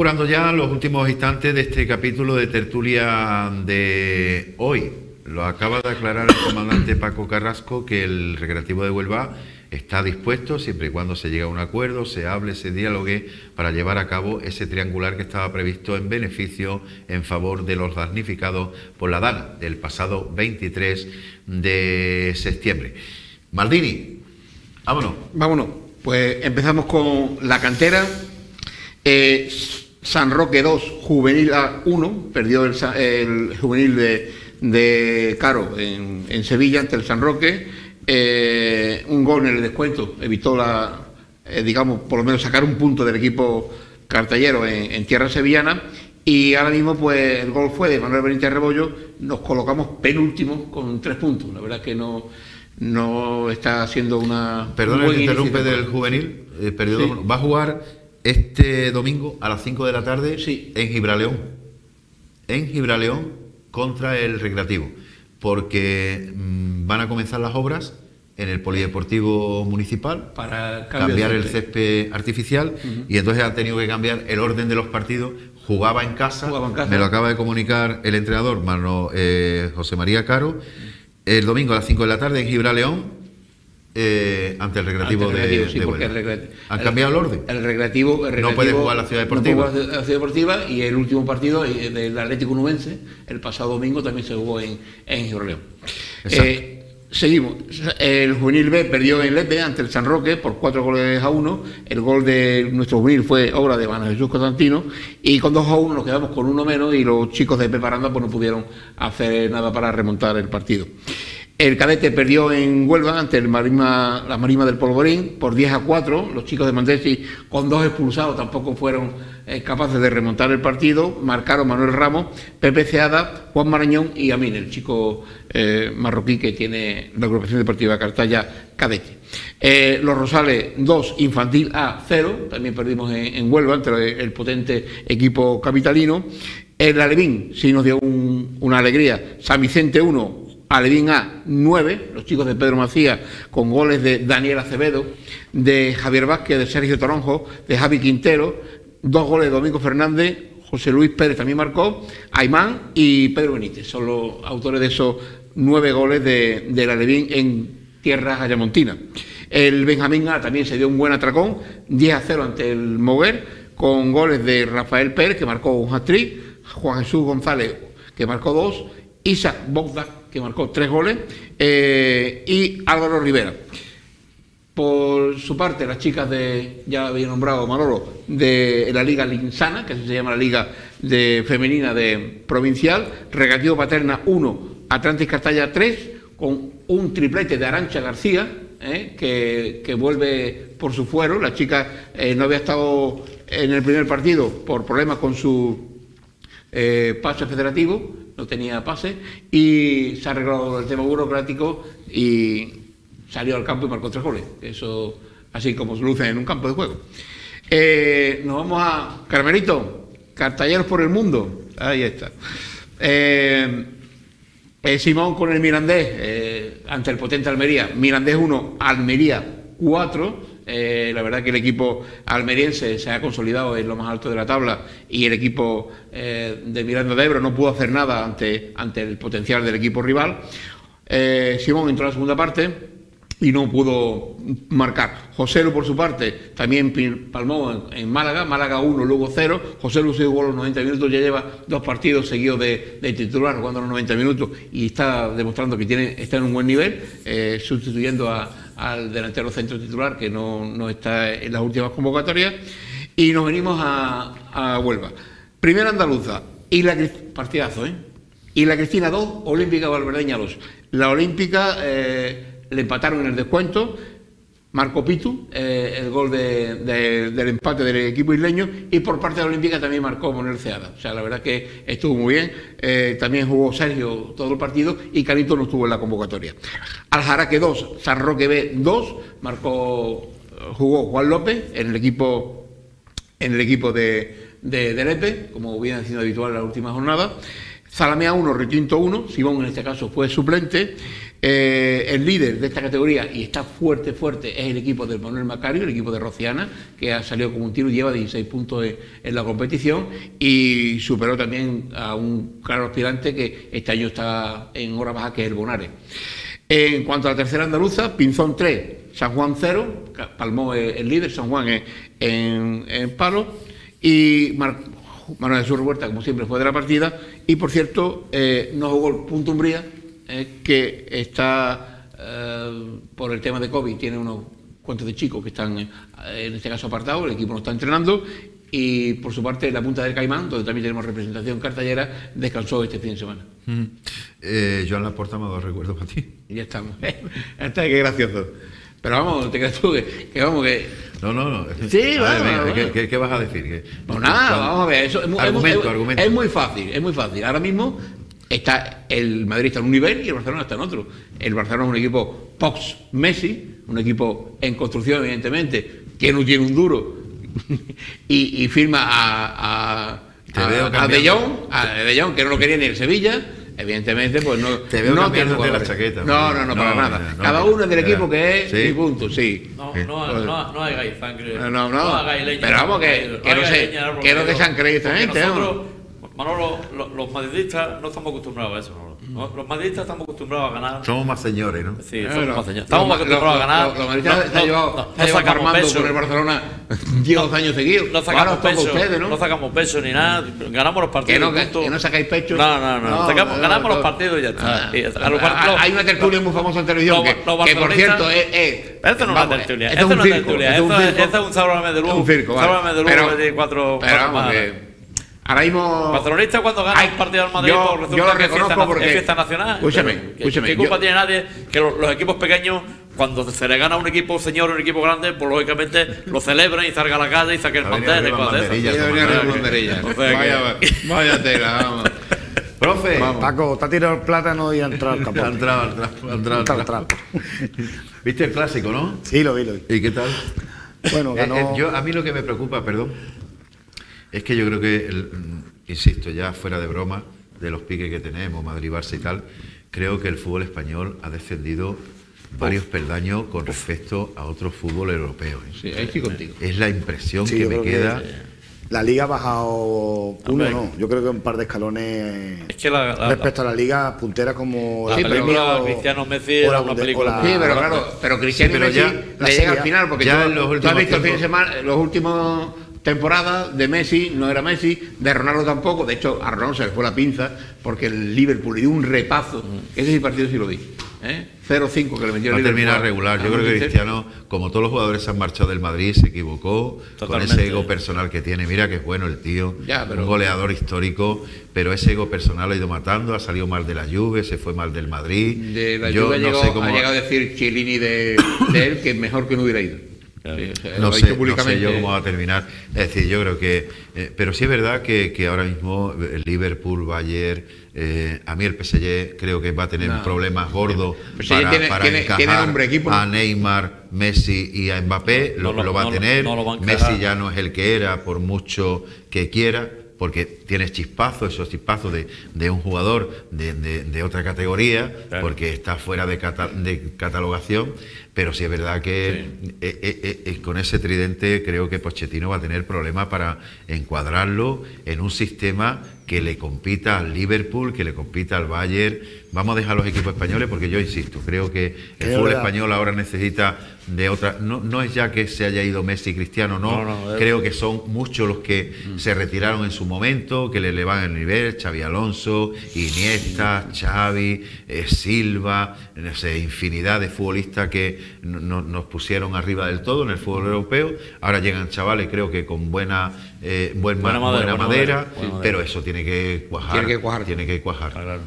apurando ya los últimos instantes de este capítulo de tertulia de hoy. Lo acaba de aclarar el comandante Paco Carrasco que el Recreativo de Huelva está dispuesto, siempre y cuando se llegue a un acuerdo, se hable, se dialogue, para llevar a cabo ese triangular que estaba previsto en beneficio, en favor de los damnificados por la DANA del pasado 23 de septiembre. Maldini, vámonos. Vámonos, pues empezamos con la cantera. Eh, San Roque 2, Juvenil A 1, perdió el, juvenil de, de Caro en, en Sevilla ante el San Roque. Eh, un gol en el descuento evitó la, eh, digamos, por lo menos sacar un punto del equipo cartallero en, en tierra sevillana. Y ahora mismo, pues el gol fue de Manuel Benítez Rebollo. Nos colocamos penúltimos con tres puntos. La verdad que no, no está haciendo una. Perdona un buen interrumpe del juvenil. eh, Sí. Va a jugar este domingo a las 5 de la tarde Sí. en Gibraleón. En Gibraleón contra el Recreativo. Porque mm, van a comenzar las obras en el Polideportivo Municipal Para cambiar el césped. artificial y entonces ha tenido que cambiar el orden de los partidos. Jugaba en casa, Jugaba en casa. me lo acaba de comunicar el entrenador Mano, eh, José María Caro, el domingo a las 5 de la tarde en Gibraleón eh, ante el recreativo, Ante el de, sí, de porque el ¿Han cambiado el orden? El recreativo, el No puede jugar la Ciudad Deportiva. no puede jugar la Ciudad Deportiva y el último partido eh, del Atlético Nubense, el pasado domingo, también se jugó en, en. Exacto. Eh, Seguimos. El juvenil B perdió en Lepe ante el San Roque por cuatro goles a uno. El gol de nuestro juvenil fue obra de Van Jesús Constantino. Y con dos a uno nos quedamos con uno menos y los chicos de Pepe Aranda pues, no pudieron hacer nada para remontar el partido. El cadete perdió en Huelva ante la Marima del Polvorín por 10 a 4. Los chicos de Mandesi, con dos expulsados, tampoco fueron eh, capaces de remontar el partido. Marcaron Manuel Ramos, Pepe Ceada, Juan Marañón y Amin, el chico eh, marroquí que tiene la agrupación deportiva Cartaya Cadete. Eh, los Rosales 2, Infantil A 0. También perdimos en, Huelva ante el potente equipo capitalino. El Alevín sí nos dio una alegría. San Vicente 1, Alevín A 9, los chicos de Pedro Macías con goles de Daniel Acevedo, de Javier Vázquez, de Sergio Toronjo, de Javi Quintero, dos goles de Domingo Fernández, José Luis Pérez también marcó, Aymán y Pedro Benítez, son los autores de esos nueve goles de, del Alevín en tierras ayamontinas. El Benjamín A también se dio un buen atracón, 10 a 0 ante el Moguer, con goles de Rafael Pérez, que marcó un hat-trick, Juan Jesús González, que marcó dos, Isaac Bogda, que marcó tres goles, eh, y Álvaro Rivera. Por su parte, las chicas de, ya había nombrado Manolo, de la Liga Linsana, que así se llama la Liga de Femenina de Provincial, Regatio Paterna 1, Atlantis Castalla 3, con un triplete de Arancha García, eh, que, vuelve por su fuero. La chica eh, no había estado en el primer partido por problemas con su pase federativo no tenía pase y se ha arreglado el tema burocrático y salió al campo y marcó tres goles. Eso así como se luce en un campo de juego. Eh, nos vamos a Carmelito, Cartalleros por el Mundo. Ahí está. Eh, eh, Simón con el Mirandés ante el potente Almería. Mirandés 1, Almería 4. Eh, la verdad que el equipo almeriense se ha consolidado en lo más alto de la tabla y el equipo eh, de Miranda de Ebro no pudo hacer nada ante, ante el potencial del equipo rival. Eh, Simón entró a la segunda parte y no pudo marcar. José Lu, por su parte, también palmó en, Málaga, Málaga 1, luego 0. José Lu se jugó los 90 minutos, ya lleva dos partidos seguidos de, titular, jugando los 90 minutos y está demostrando que tiene, está en un buen nivel, sustituyendo a, al delantero centro titular, que no, está en las últimas convocatorias, y nos venimos a, Huelva. Primera andaluza, y la partidazo, ¿eh? Y la Cristina 2, Olímpica Valverdeña 2. La Olímpica eh, le empataron en el descuento, Marco Pitu, eh, el gol del empate del equipo isleño, y por parte de la Olímpica también marcó Monel Ceada. O sea, la verdad que estuvo muy bien. Eh, también jugó Sergio todo el partido y Carito no estuvo en la convocatoria. Aljaraque 2, San Roque B 2, marcó, jugó Juan López en el equipo, en el equipo de, de, Lepe, como viene siendo habitual en la última jornada. Zalamea 1, Retinto 1, Simón en este caso fue suplente. Eh, el líder de esta categoría, y está fuerte, fuerte, es el equipo del Manuel Macario, el equipo de Rociana, que ha salido como un tiro y lleva 16 puntos en, la competición y superó también a un claro aspirante que este año está en hora baja, que es el Bonares. En cuanto a la tercera andaluza, Pinzón 3, San Juan 0, palmó el líder, San Juan en, palo, y Manuel Jesús Huerta, como siempre, fue de la partida, y por cierto, eh, no jugó el punto Umbría, que está eh, por el tema de COVID, tiene unos cuantos de chicos que están eh, en este caso apartados, el equipo no está entrenando y por su parte la punta del Caimán, donde también tenemos representación cartallera, descansó este fin de semana. Eh, Joan Laporta me ha dado recuerdo para ti. Y ya estamos. está qué gracioso. Pero vamos, te creas tú que, vamos que. No, no, no. Sí, vamos. ¿qué, vas a decir? Pues nada, vamos a ver. Eso es, argumento, es muy fácil, es muy fácil. Ahora mismo está el Madrid está en un nivel y el Barcelona está en otro. El Barcelona es un equipo post-Messi, un equipo en construcción, evidentemente, que no tiene un duro y, firma a, a, De Jong, a De Jong, que no lo quería ni el Sevilla. Evidentemente, pues no. Te veo no la chaqueta. No, no, no, para nada. Cada uno es del equipo que es y punto, sí. No, no, no, no hagáis sangre. No, no, no. Pero vamos, que, que no sé. Que no que se han creído esta gente, Manolo, los madridistas no estamos acostumbrados a eso, No, Los madridistas estamos acostumbrados a ganar. Somos más señores, ¿no? Sí, Eh, somos lo- más señores. Estamos lo- acostumbrados lo- a ganar. lo- Los madridistas No, se ha no, llevado, no, sacamos Armando peso. con el Barcelona 10 años seguidos. No sacamos peso, ustedes, ¿no? no sacamos peso ni nada, ganamos los partidos. Que no, que- no sacáis pecho. No, no, no, No, sacamos- no, ganamos no. los partidos y ya está. Ah, Y a los ah, hay una tertulia muy famosa en televisión que, que, por cierto es, es- Pero esto no es una tertulia, esto es no un es una circo, tertulia, esto es un un sálvame de luz. Un circo, vale. Sálvame de luz Pero- de cuatro ahora mismo Barcelonista cuando gana Hay- un partido al Madrid yo- pues resulta yo lo que es fiesta, reconozco porque- es fiesta nacional. Escúchame, Pero, ¿qué- escúchame, ¿Qué culpa yo- tiene nadie que los, los equipos pequeños, cuando se le gana a un equipo señor o un equipo grande, pues lógicamente lo celebran y salga a la calle y saquen venido banderas y cosas de esas. Vaya, vaya tela, vamos. Profe, Paco, te ha tirado el plátano y ha entrado al campo. ha entrado, ha entrado. ¿Viste el clásico, no? Sí, lo vi, lo vi. ¿Y qué tal? Bueno, Eh, ganó. eh, yo, a mí lo que me preocupa, perdón, es que yo creo que, el- mm, insisto, ya fuera de broma, de los piques que tenemos, Madrid, Barça y tal, creo que el fútbol español ha descendido varios peldaños con respecto a otro fútbol europeo. ¿eh. Sí, ahí estoy contigo. Es la impresión Sí, que me que- queda. La liga ha bajado uno, no. Yo creo que un par de escalones Es que la, la- respecto a la liga puntera como la Sí, pero película o- Cristiano Messi la era una película. la- Sí, pero claro, pero Cristiano Sí, pero Messi ya- la le llega al final porque ya tú, en los tú has últimos visto el fin de tiempos- semana, los últimos temporadas de Messi, no era Messi, de Ronaldo tampoco, de hecho a Ronaldo se le fue la pinza porque el Liverpool le dio un repazo, ese sí partido sí lo vi, ¿eh? 0-5 que le metió Va el a terminar Liverpool regular. Yo al creo que. Cristiano, como todos los jugadores se han marchado del Madrid, se equivocó con Totalmente. ese ego personal que tiene. Mira que es bueno el tío, Ya, pero- un goleador histórico, pero ese ego personal lo ha ido matando. Ha salido mal de la Juve, se fue mal del Madrid. De la Yo Juve no llegó- sé cómo. ha llegado a decir Chiellini de, de él que mejor que no hubiera ido. Sí, o sea, lo No sé, no yo cómo va a terminar. Es decir, yo creo que. eh, pero sí es verdad que, que ahora mismo el Liverpool, Bayern, eh, a mí el PSG creo que va a tener No. problemas gordos para, tiene- para tiene- encajar tiene nombre a Neymar, Messi y a Mbappé. No lo, lo- lo va no a tener. lo. Messi ya no es el que era, por mucho que quiera. Porque tienes chispazos, esos chispazos de, de un jugador de, de- de otra categoría, Claro. porque está fuera de, cata- de catalogación, pero sí es verdad que eh, eh, eh, con ese tridente creo que Pochettino va a tener problemas para encuadrarlo en un sistema que le compita al Liverpool, que le compita al Bayern. Vamos a dejar los equipos españoles porque yo insisto, creo que el Es fútbol verdad. español ahora necesita de otra. No, no es ya que se haya ido Messi y Cristiano, no. No, creo que son muchos los que se retiraron en su momento, que le elevan el nivel. Xavi Alonso, Iniesta, Xavi, eh, Silva, no sé, infinidad de futbolistas que no- no- nos pusieron arriba del todo en el fútbol europeo. Ahora llegan chavales, creo que con buena, eh, buen ma- Buena madera, buena buena madera, madera, buena madera. pero eso tiene que cuajar. Tiene que cuajar. Tiene que cuajar. Claro.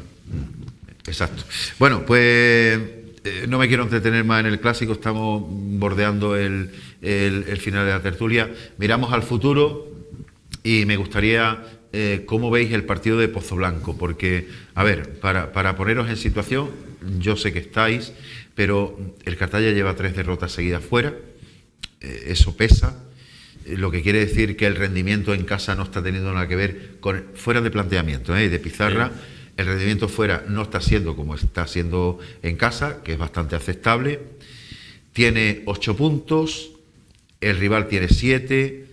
Exacto. Bueno, pues eh, no me quiero entretener más en el clásico, estamos bordeando el, el- final de la tertulia. Miramos al futuro y me gustaría eh, cómo veis el partido de Pozo Blanco, porque, a ver, para, para poneros en situación, yo sé que estáis, pero el Cartaya lleva tres derrotas seguidas fuera, eh, eso pesa. Lo que quiere decir que el rendimiento en casa no está teniendo nada que ver con fuera de planteamiento de pizarra. El rendimiento fuera no está siendo como está siendo en casa, que es bastante aceptable. Tiene ocho puntos, el rival tiene siete.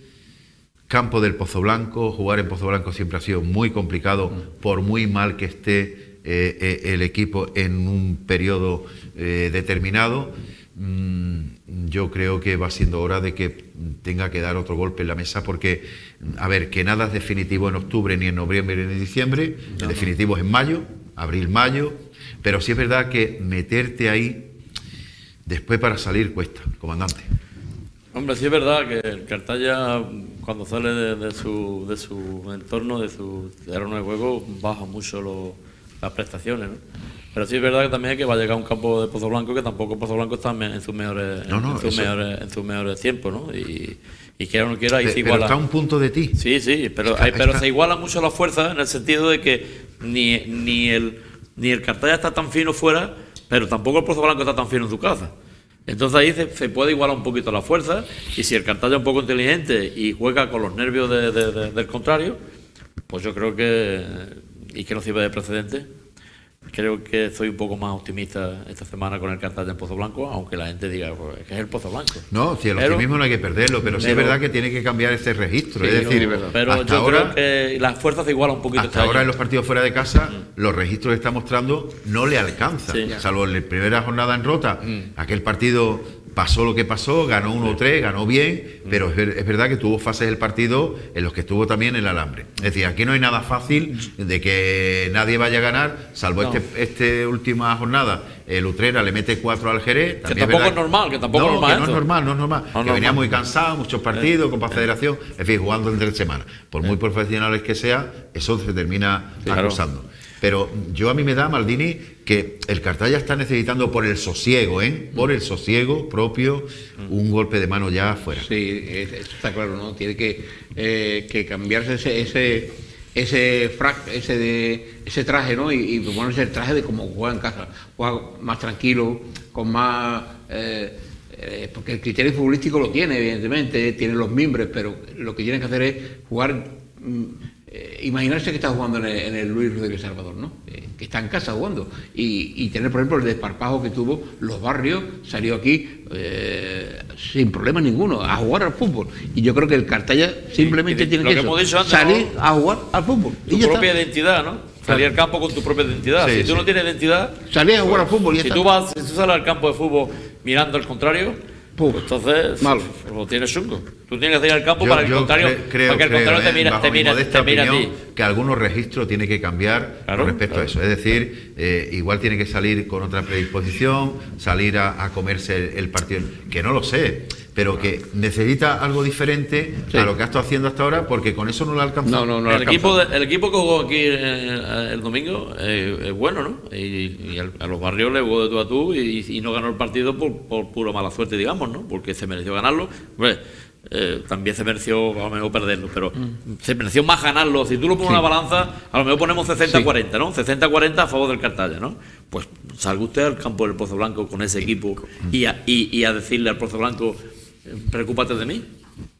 Campo del Pozo Blanco, jugar en Pozo Blanco siempre ha sido muy complicado, por muy mal que esté eh, eh, el equipo en un periodo eh, determinado. Mm, yo creo que va siendo hora de que tenga que dar otro golpe en la mesa porque, a ver, que nada es definitivo en octubre, ni en noviembre, ni en diciembre, el definitivo es en mayo, abril, mayo, pero sí es verdad que meterte ahí después para salir cuesta, comandante. Hombre, sí es verdad que el Cartaya, cuando sale de, de su, de su entorno, de su terreno de juego, baja mucho lo- las prestaciones, ¿no? Pero sí es verdad que también que va a llegar un campo de Pozo Blanco que tampoco Pozo Blanco está en sus mejores, No, no, en sus mejores, en sus mejores tiempos, ¿no? Y, y quiera o no quiera, ahí se Pero iguala. está a un punto de ti. Sí, sí, pero, Está- hay- pero está- se iguala mucho la fuerza en el sentido de que ni, ni, el, ni el Cartaya está tan fino fuera, pero tampoco el Pozo Blanco está tan fino en su casa. Entonces ahí se, se puede igualar un poquito la fuerza y si el Cartaya es un poco inteligente y juega con los nervios de- de- de- del contrario, pues yo creo que, y que no sirve de precedente, creo que estoy un poco más optimista esta semana con el Cartaya en Pozo Blanco, aunque la gente diga pues, es que es el Pozo Blanco. No, si el Pero- optimismo no hay que perderlo, pero, sí es verdad que tiene que cambiar ese registro. es decir, pero hasta yo ahora, creo que las fuerzas se igualan un poquito hasta este ahora en los partidos fuera de casa, los registros que está mostrando no le alcanzan. Sí. Salvo en la primera jornada en Rota, aquel partido pasó lo que pasó, ganó 1-3, ganó bien, pero es, es verdad que tuvo fases del partido en los que estuvo también el alambre. Es decir, aquí no hay nada fácil de que nadie vaya a ganar, salvo No. este, este última jornada. El Utrera le mete 4 al Jerez. también tampoco verdad es normal, que tampoco no, es normal que no es normal, no es normal. No es que normal. venía muy cansado, muchos partidos, Copa Federación, en fin, jugando entre semana. Por muy profesionales que sea, eso se termina Claro. acusando. Pero yo a mí me da, Maldini, que el Cartaya está necesitando por el sosiego, ¿eh? Por el sosiego propio, un golpe de mano ya afuera. Sí, eso está claro, ¿no? Tiene que, eh, que cambiarse ese, ese, ese frac, ese de, ese traje, ¿no? Y, y ponerse el traje de como juega en casa, juega más tranquilo, con más eh, eh, porque el criterio futbolístico lo tiene, evidentemente, tiene los mimbres, pero lo que tiene que hacer es jugar mm, eh, imaginarse que está jugando en el, en el Luis Rodríguez Salvador, ¿no? Eh, que está en casa jugando. Y, y tener, por ejemplo, el desparpajo que tuvo los barrios, salió aquí eh, sin problema ninguno, a jugar al fútbol. Y yo creo que el Cartaya simplemente y tiene que, que eso, antes, salir ¿no? a jugar al fútbol. Tu y propia identidad, ¿no? Salir al campo con tu propia identidad. Sí, si tú sí. no tienes identidad, Salir a jugar al fútbol y si está. tú vas, si tú sales al campo de fútbol mirando al contrario, pues entonces Malo. lo tienes chungo. Tú tienes que salir al campo Yo- para el yo contrario, cre- creo, para que el creo, contrario eh, te mira, bajo te mi mira, te mira a ti. que algunos registros tiene que cambiar Claro, con respecto claro. a eso. Es decir, eh, igual tiene que salir con otra predisposición, salir a, a comerse el, el partido, que no lo sé, pero que necesita algo diferente Sí. a lo que ha estado haciendo hasta ahora, porque con eso no lo ha alcanzado. No, no, no. el, equipo de- el equipo que jugó aquí eh, el domingo eh, es bueno, ¿no? Y, y a los barrios le jugó de tú a tú y, y no ganó el partido por, por pura mala suerte, digamos, ¿no? Porque se mereció ganarlo. Hombre, eh, también se mereció a lo mejor perderlo, pero se mereció más ganarlo. Si tú lo pones en una balanza, a lo mejor ponemos 60-40, ¿no? 60-40 a favor del Cartaya, ¿no? Pues salga usted al campo del Pozo Blanco con ese equipo y a, y- y a decirle al Pozo Blanco, eh, preocúpate de mí,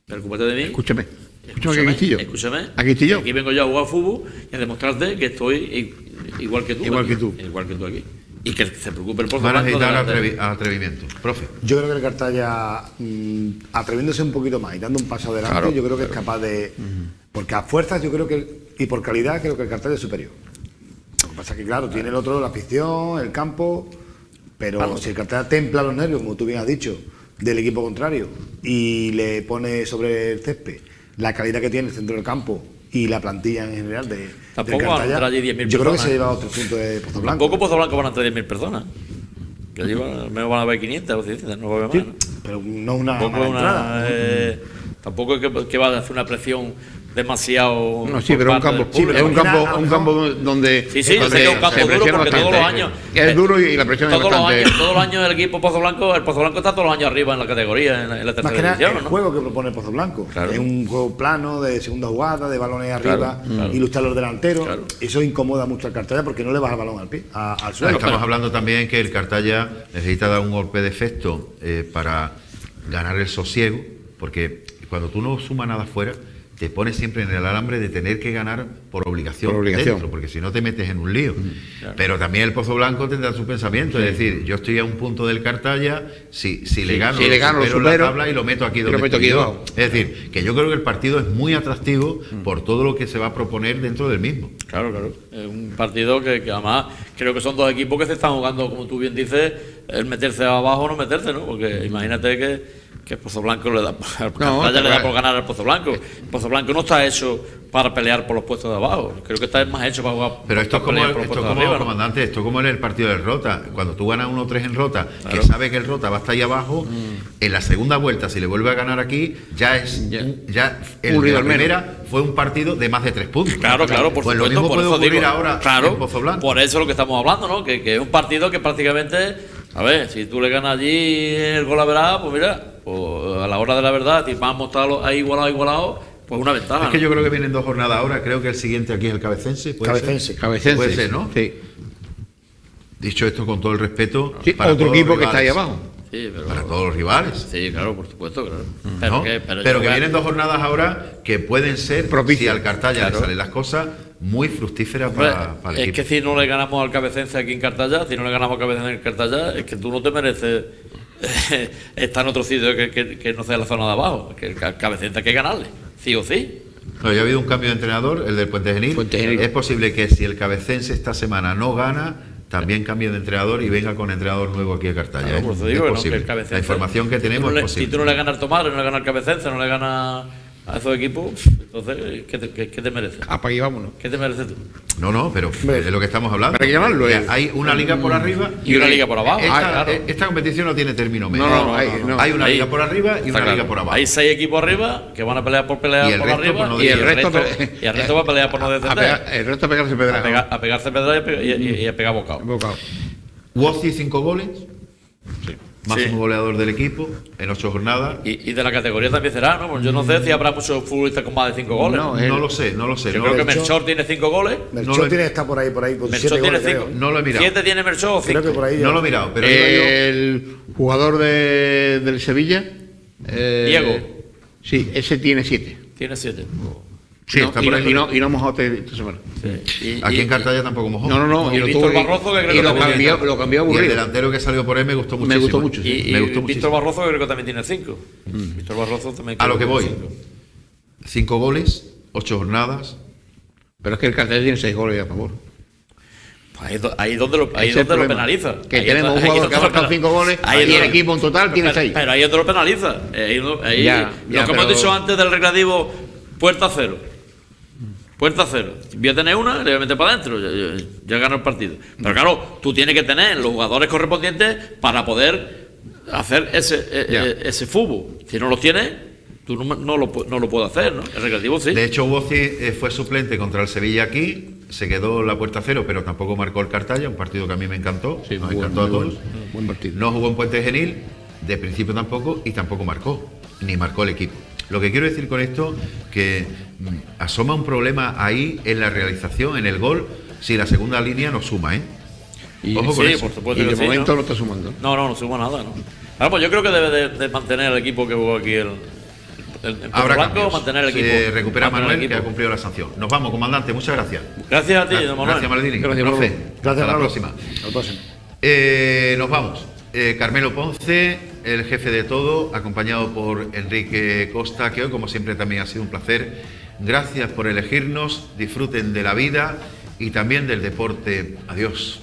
preocúpate de mí. Escúchame. Escúchame, que aquí estoy yo. Escúchame. Aquí. Aquí vengo yo a jugar fútbol y a demostrarte que estoy igual que tú. Igual aquí. que tú. Igual que tú aquí. Y que se preocupe el Pozo Van a necesitar atrevi- atrevimiento. Profe. Yo creo que el Cartaya, mm, atreviéndose un poquito más y dando un paso adelante, Claro, yo creo que es capaz de. Porque a fuerzas, yo creo que. Y por calidad, creo que el Cartaya es superior. Lo que pasa es que, claro, tiene el otro la afición, el campo. Pero si el Cartaya templa los nervios, como tú bien has dicho, del equipo contrario y le pone sobre el césped la calidad que tiene el centro del campo y la plantilla en general de, Tampoco van a Cartaya, entrar allí 10.000 yo creo que personas, se lleva otro punto de Pozo Blanco. Tampoco Pozo Blanco van a entrar 10.000 personas. Que allí van, al menos van a haber 500 o 600, no va a haber más. Sí, ¿no? pero no una Tampoco, mala una, entrada. eh, tampoco es que, que va a hacer una presión demasiado. No, sí, pero un campo, público. es un campo, un donde Sí, sí, yo sé donde que es un campo se duro porque todos los años. Es duro y la presión es los bastante. años, todos los años el equipo Pozo Blanco, el Pozo Blanco está todos los años arriba en la categoría, en la, en la Más tercera que nada división, el ¿no? juego que propone Pozo Blanco. Claro. Es un juego plano, de segunda jugada, de balones arriba, claro. ilustrar los delanteros. Claro. Eso incomoda mucho al Cartaya porque no le baja el balón al, pie, a- al suelo. Estamos hablando también que el Cartaya necesita dar un golpe de efecto eh, para ganar el sosiego, porque cuando tú no sumas nada fuera, te pones siempre en el alambre de tener que ganar por obligación, Por obligación. dentro, porque si no te metes en un lío. Pero también el Pozo Blanco tendrá su pensamiento, es decir, yo estoy a un punto del Cartaya, si, si le gano, si le gano, lo supero la tabla y lo meto aquí y lo donde meto aquí yo. Es decir, que yo creo que el partido es muy atractivo por todo lo que se va a proponer dentro del mismo. Claro, claro. Es un partido que, que además creo que son dos equipos que se están jugando, como tú bien dices, el meterse abajo o no meterse, ¿no? Porque imagínate que, que el Pozo Blanco le da, Cartaya le da por ganar al Pozo Blanco. El Pozo Blanco no está hecho para pelear por los puestos de abajo. Creo que está más hecho para jugar Pero esto es como, el- esto como arriba, ¿no? comandante, esto es como en el partido del Rota. Cuando tú ganas 1-3 en Rota, Claro. que sabe que el Rota va a estar ahí abajo, en la segunda vuelta, si le vuelve a ganar aquí, ya es Ya. un- ya el de la primera fue un partido de más de tres puntos. Claro, claro, por pues supuesto. lo mismo por puede eso ocurrir digo, ahora claro, en Pozo Blanco. Por eso es lo que estamos hablando, ¿no? Que, que es un partido que prácticamente, a ver, si tú le ganas allí el gol a verá, pues mira, pues a la hora de la verdad, si vamos a estar ahí igualado, igualado, pues una ventaja. Es que ¿no? yo creo que vienen dos jornadas ahora. Creo que el siguiente aquí es el Cabecense. ¿puede Cabecense. ser? Cabecense. Puede ser, ¿no? Sí. Dicho esto con todo el respeto. Sí, para otro equipo que está ahí abajo. Sí, pero, Para todos los rivales. sí, claro, por supuesto, claro. ¿no? Pero que, pero que vienen dos jornadas ahora que pueden ser, Propicias. si al Cartaya Claro. le salen las cosas, muy fructífera Hombre, para, para el es equipo. que si no le ganamos al Cabecense aquí en Cartaya, si no le ganamos al Cabecense en Cartaya, es que tú no te mereces eh, estar en otro sitio que, que- que no sea la zona de abajo. Que el ca- Cabecense hay que ganarle, sí o sí. No, ya ha habido un cambio de entrenador, el del Puente Genil. Puente Genil. Es posible que si el Cabecense esta semana no gana, también cambie de entrenador y venga con entrenador nuevo aquí a Cartaya. Claro, ¿eh? Es no, posible. que el Cabecense- La información que si tú tenemos no le- es posible. Si tú no le ganas al Tomar, no le ganas al Cabecense, no le ganas a esos equipos, entonces, ¿qué te, qué- qué te mereces? Apague y vámonos. ¿Qué te mereces tú? No, no, pero es lo que estamos hablando. Hay que llamarlo, Que eh. Hay una liga por arriba Y una liga por abajo. Esta, Ah, claro. esta competición no tiene término medio. No, no, hay- no. Hay una Ahí- liga por arriba y una claro. liga por abajo. Hay seis equipos arriba que van a pelear por pelear Y el por resto arriba por no y, el resto, y el resto va a pelear por no A descender. pegar- el resto a pegarse pedra. a, pegar- a pegarse pedra y y- y- y a pegar bocado. Bocado. Wozzi, cinco goles. Máximo Sí. goleador del equipo en ocho jornadas. Y, y de la categoría también será, ¿no? Pues yo no sé si habrá muchos futbolistas con más de cinco goles. No, No, él- No lo sé, no lo sé. yo no creo que Melchor tiene cinco goles. Melchor No lo- tiene que estar por ahí, por ahí, con Melchor siete tiene goles, cinco. creo. No lo he mirado. Siete tiene Melchor o cinco. Creo que por ahí. No lo he mirado, pero el jugador de, del Sevilla. eh, Diego. Sí, ese tiene siete. Tiene siete. Sí, No, está y, por no, ahí. y, no, y no este- esta semana. Y- Aquí y- en Cartaya tampoco mojó. No, no, no. Y Y, lo Víctor y- Barroso, que creo y que lo cambió, lo cambió Y el delantero que salió por él me gustó Me muchísimo. gustó mucho, Y, sí. y me gustó Víctor muchísimo. Barroso que creo que también tiene cinco. Víctor Barroso también A lo que voy. cinco. Cinco goles, ocho jornadas. Pero es que el cartel tiene seis goles a favor. Ahí, es do- ahí es donde lo, ahí donde lo penaliza. Que Ahí tenemos es un ahí jugador que ha marcado penaliza. cinco goles Ahí y el equipo en total tiene pero, seis. Pero ahí es donde lo penaliza. Ahí, ahí- Ya, lo que hemos pero- dicho antes del recreativo, puerta cero. Puerta cero. Voy a tener una, le voy a meter para adentro. Ya, ya, ya gano el partido. Pero claro, tú tienes que tener los jugadores correspondientes para poder hacer ese, eh, Ya. eh, ese fútbol. Si no los tienes, tú no, no lo, no lo puedes hacer, ¿no? El recreativo sí. De hecho, Wozzi eh, fue suplente contra el Sevilla aquí. Se quedó la puerta cero, pero tampoco marcó el Cartalla, un partido que a mí me encantó. Sí, nos buen- encantó a todos. buen- buen partido. No jugó en Puente Genil, de principio tampoco, y tampoco marcó, ni marcó el equipo. Lo que quiero decir con esto, que asoma un problema ahí en la realización, en el gol, si la segunda línea no suma, ¿eh? Y, Ojo con sí, eso. por supuesto y de sí, momento ¿no? no está sumando. No, no, no sumo nada, ¿no? Ahora, pues yo creo que debe de, de mantener el equipo que jugó aquí el, el, el Habrá Blanco, mantener el equipo. Se recupera el Manuel, que ha cumplido la sanción. Nos vamos, comandante. Muchas gracias. Gracias a ti, don Manuel. Gracias, Maldini. Gracias, Profe. Gracias, Hasta la próxima. Al próximo. Eh, nos vamos. Eh, Carmelo Ponce, el jefe de todo, acompañado por Enrique Costa, que hoy, como siempre, también ha sido un placer. Gracias por elegirnos, disfruten de la vida y también del deporte. Adiós.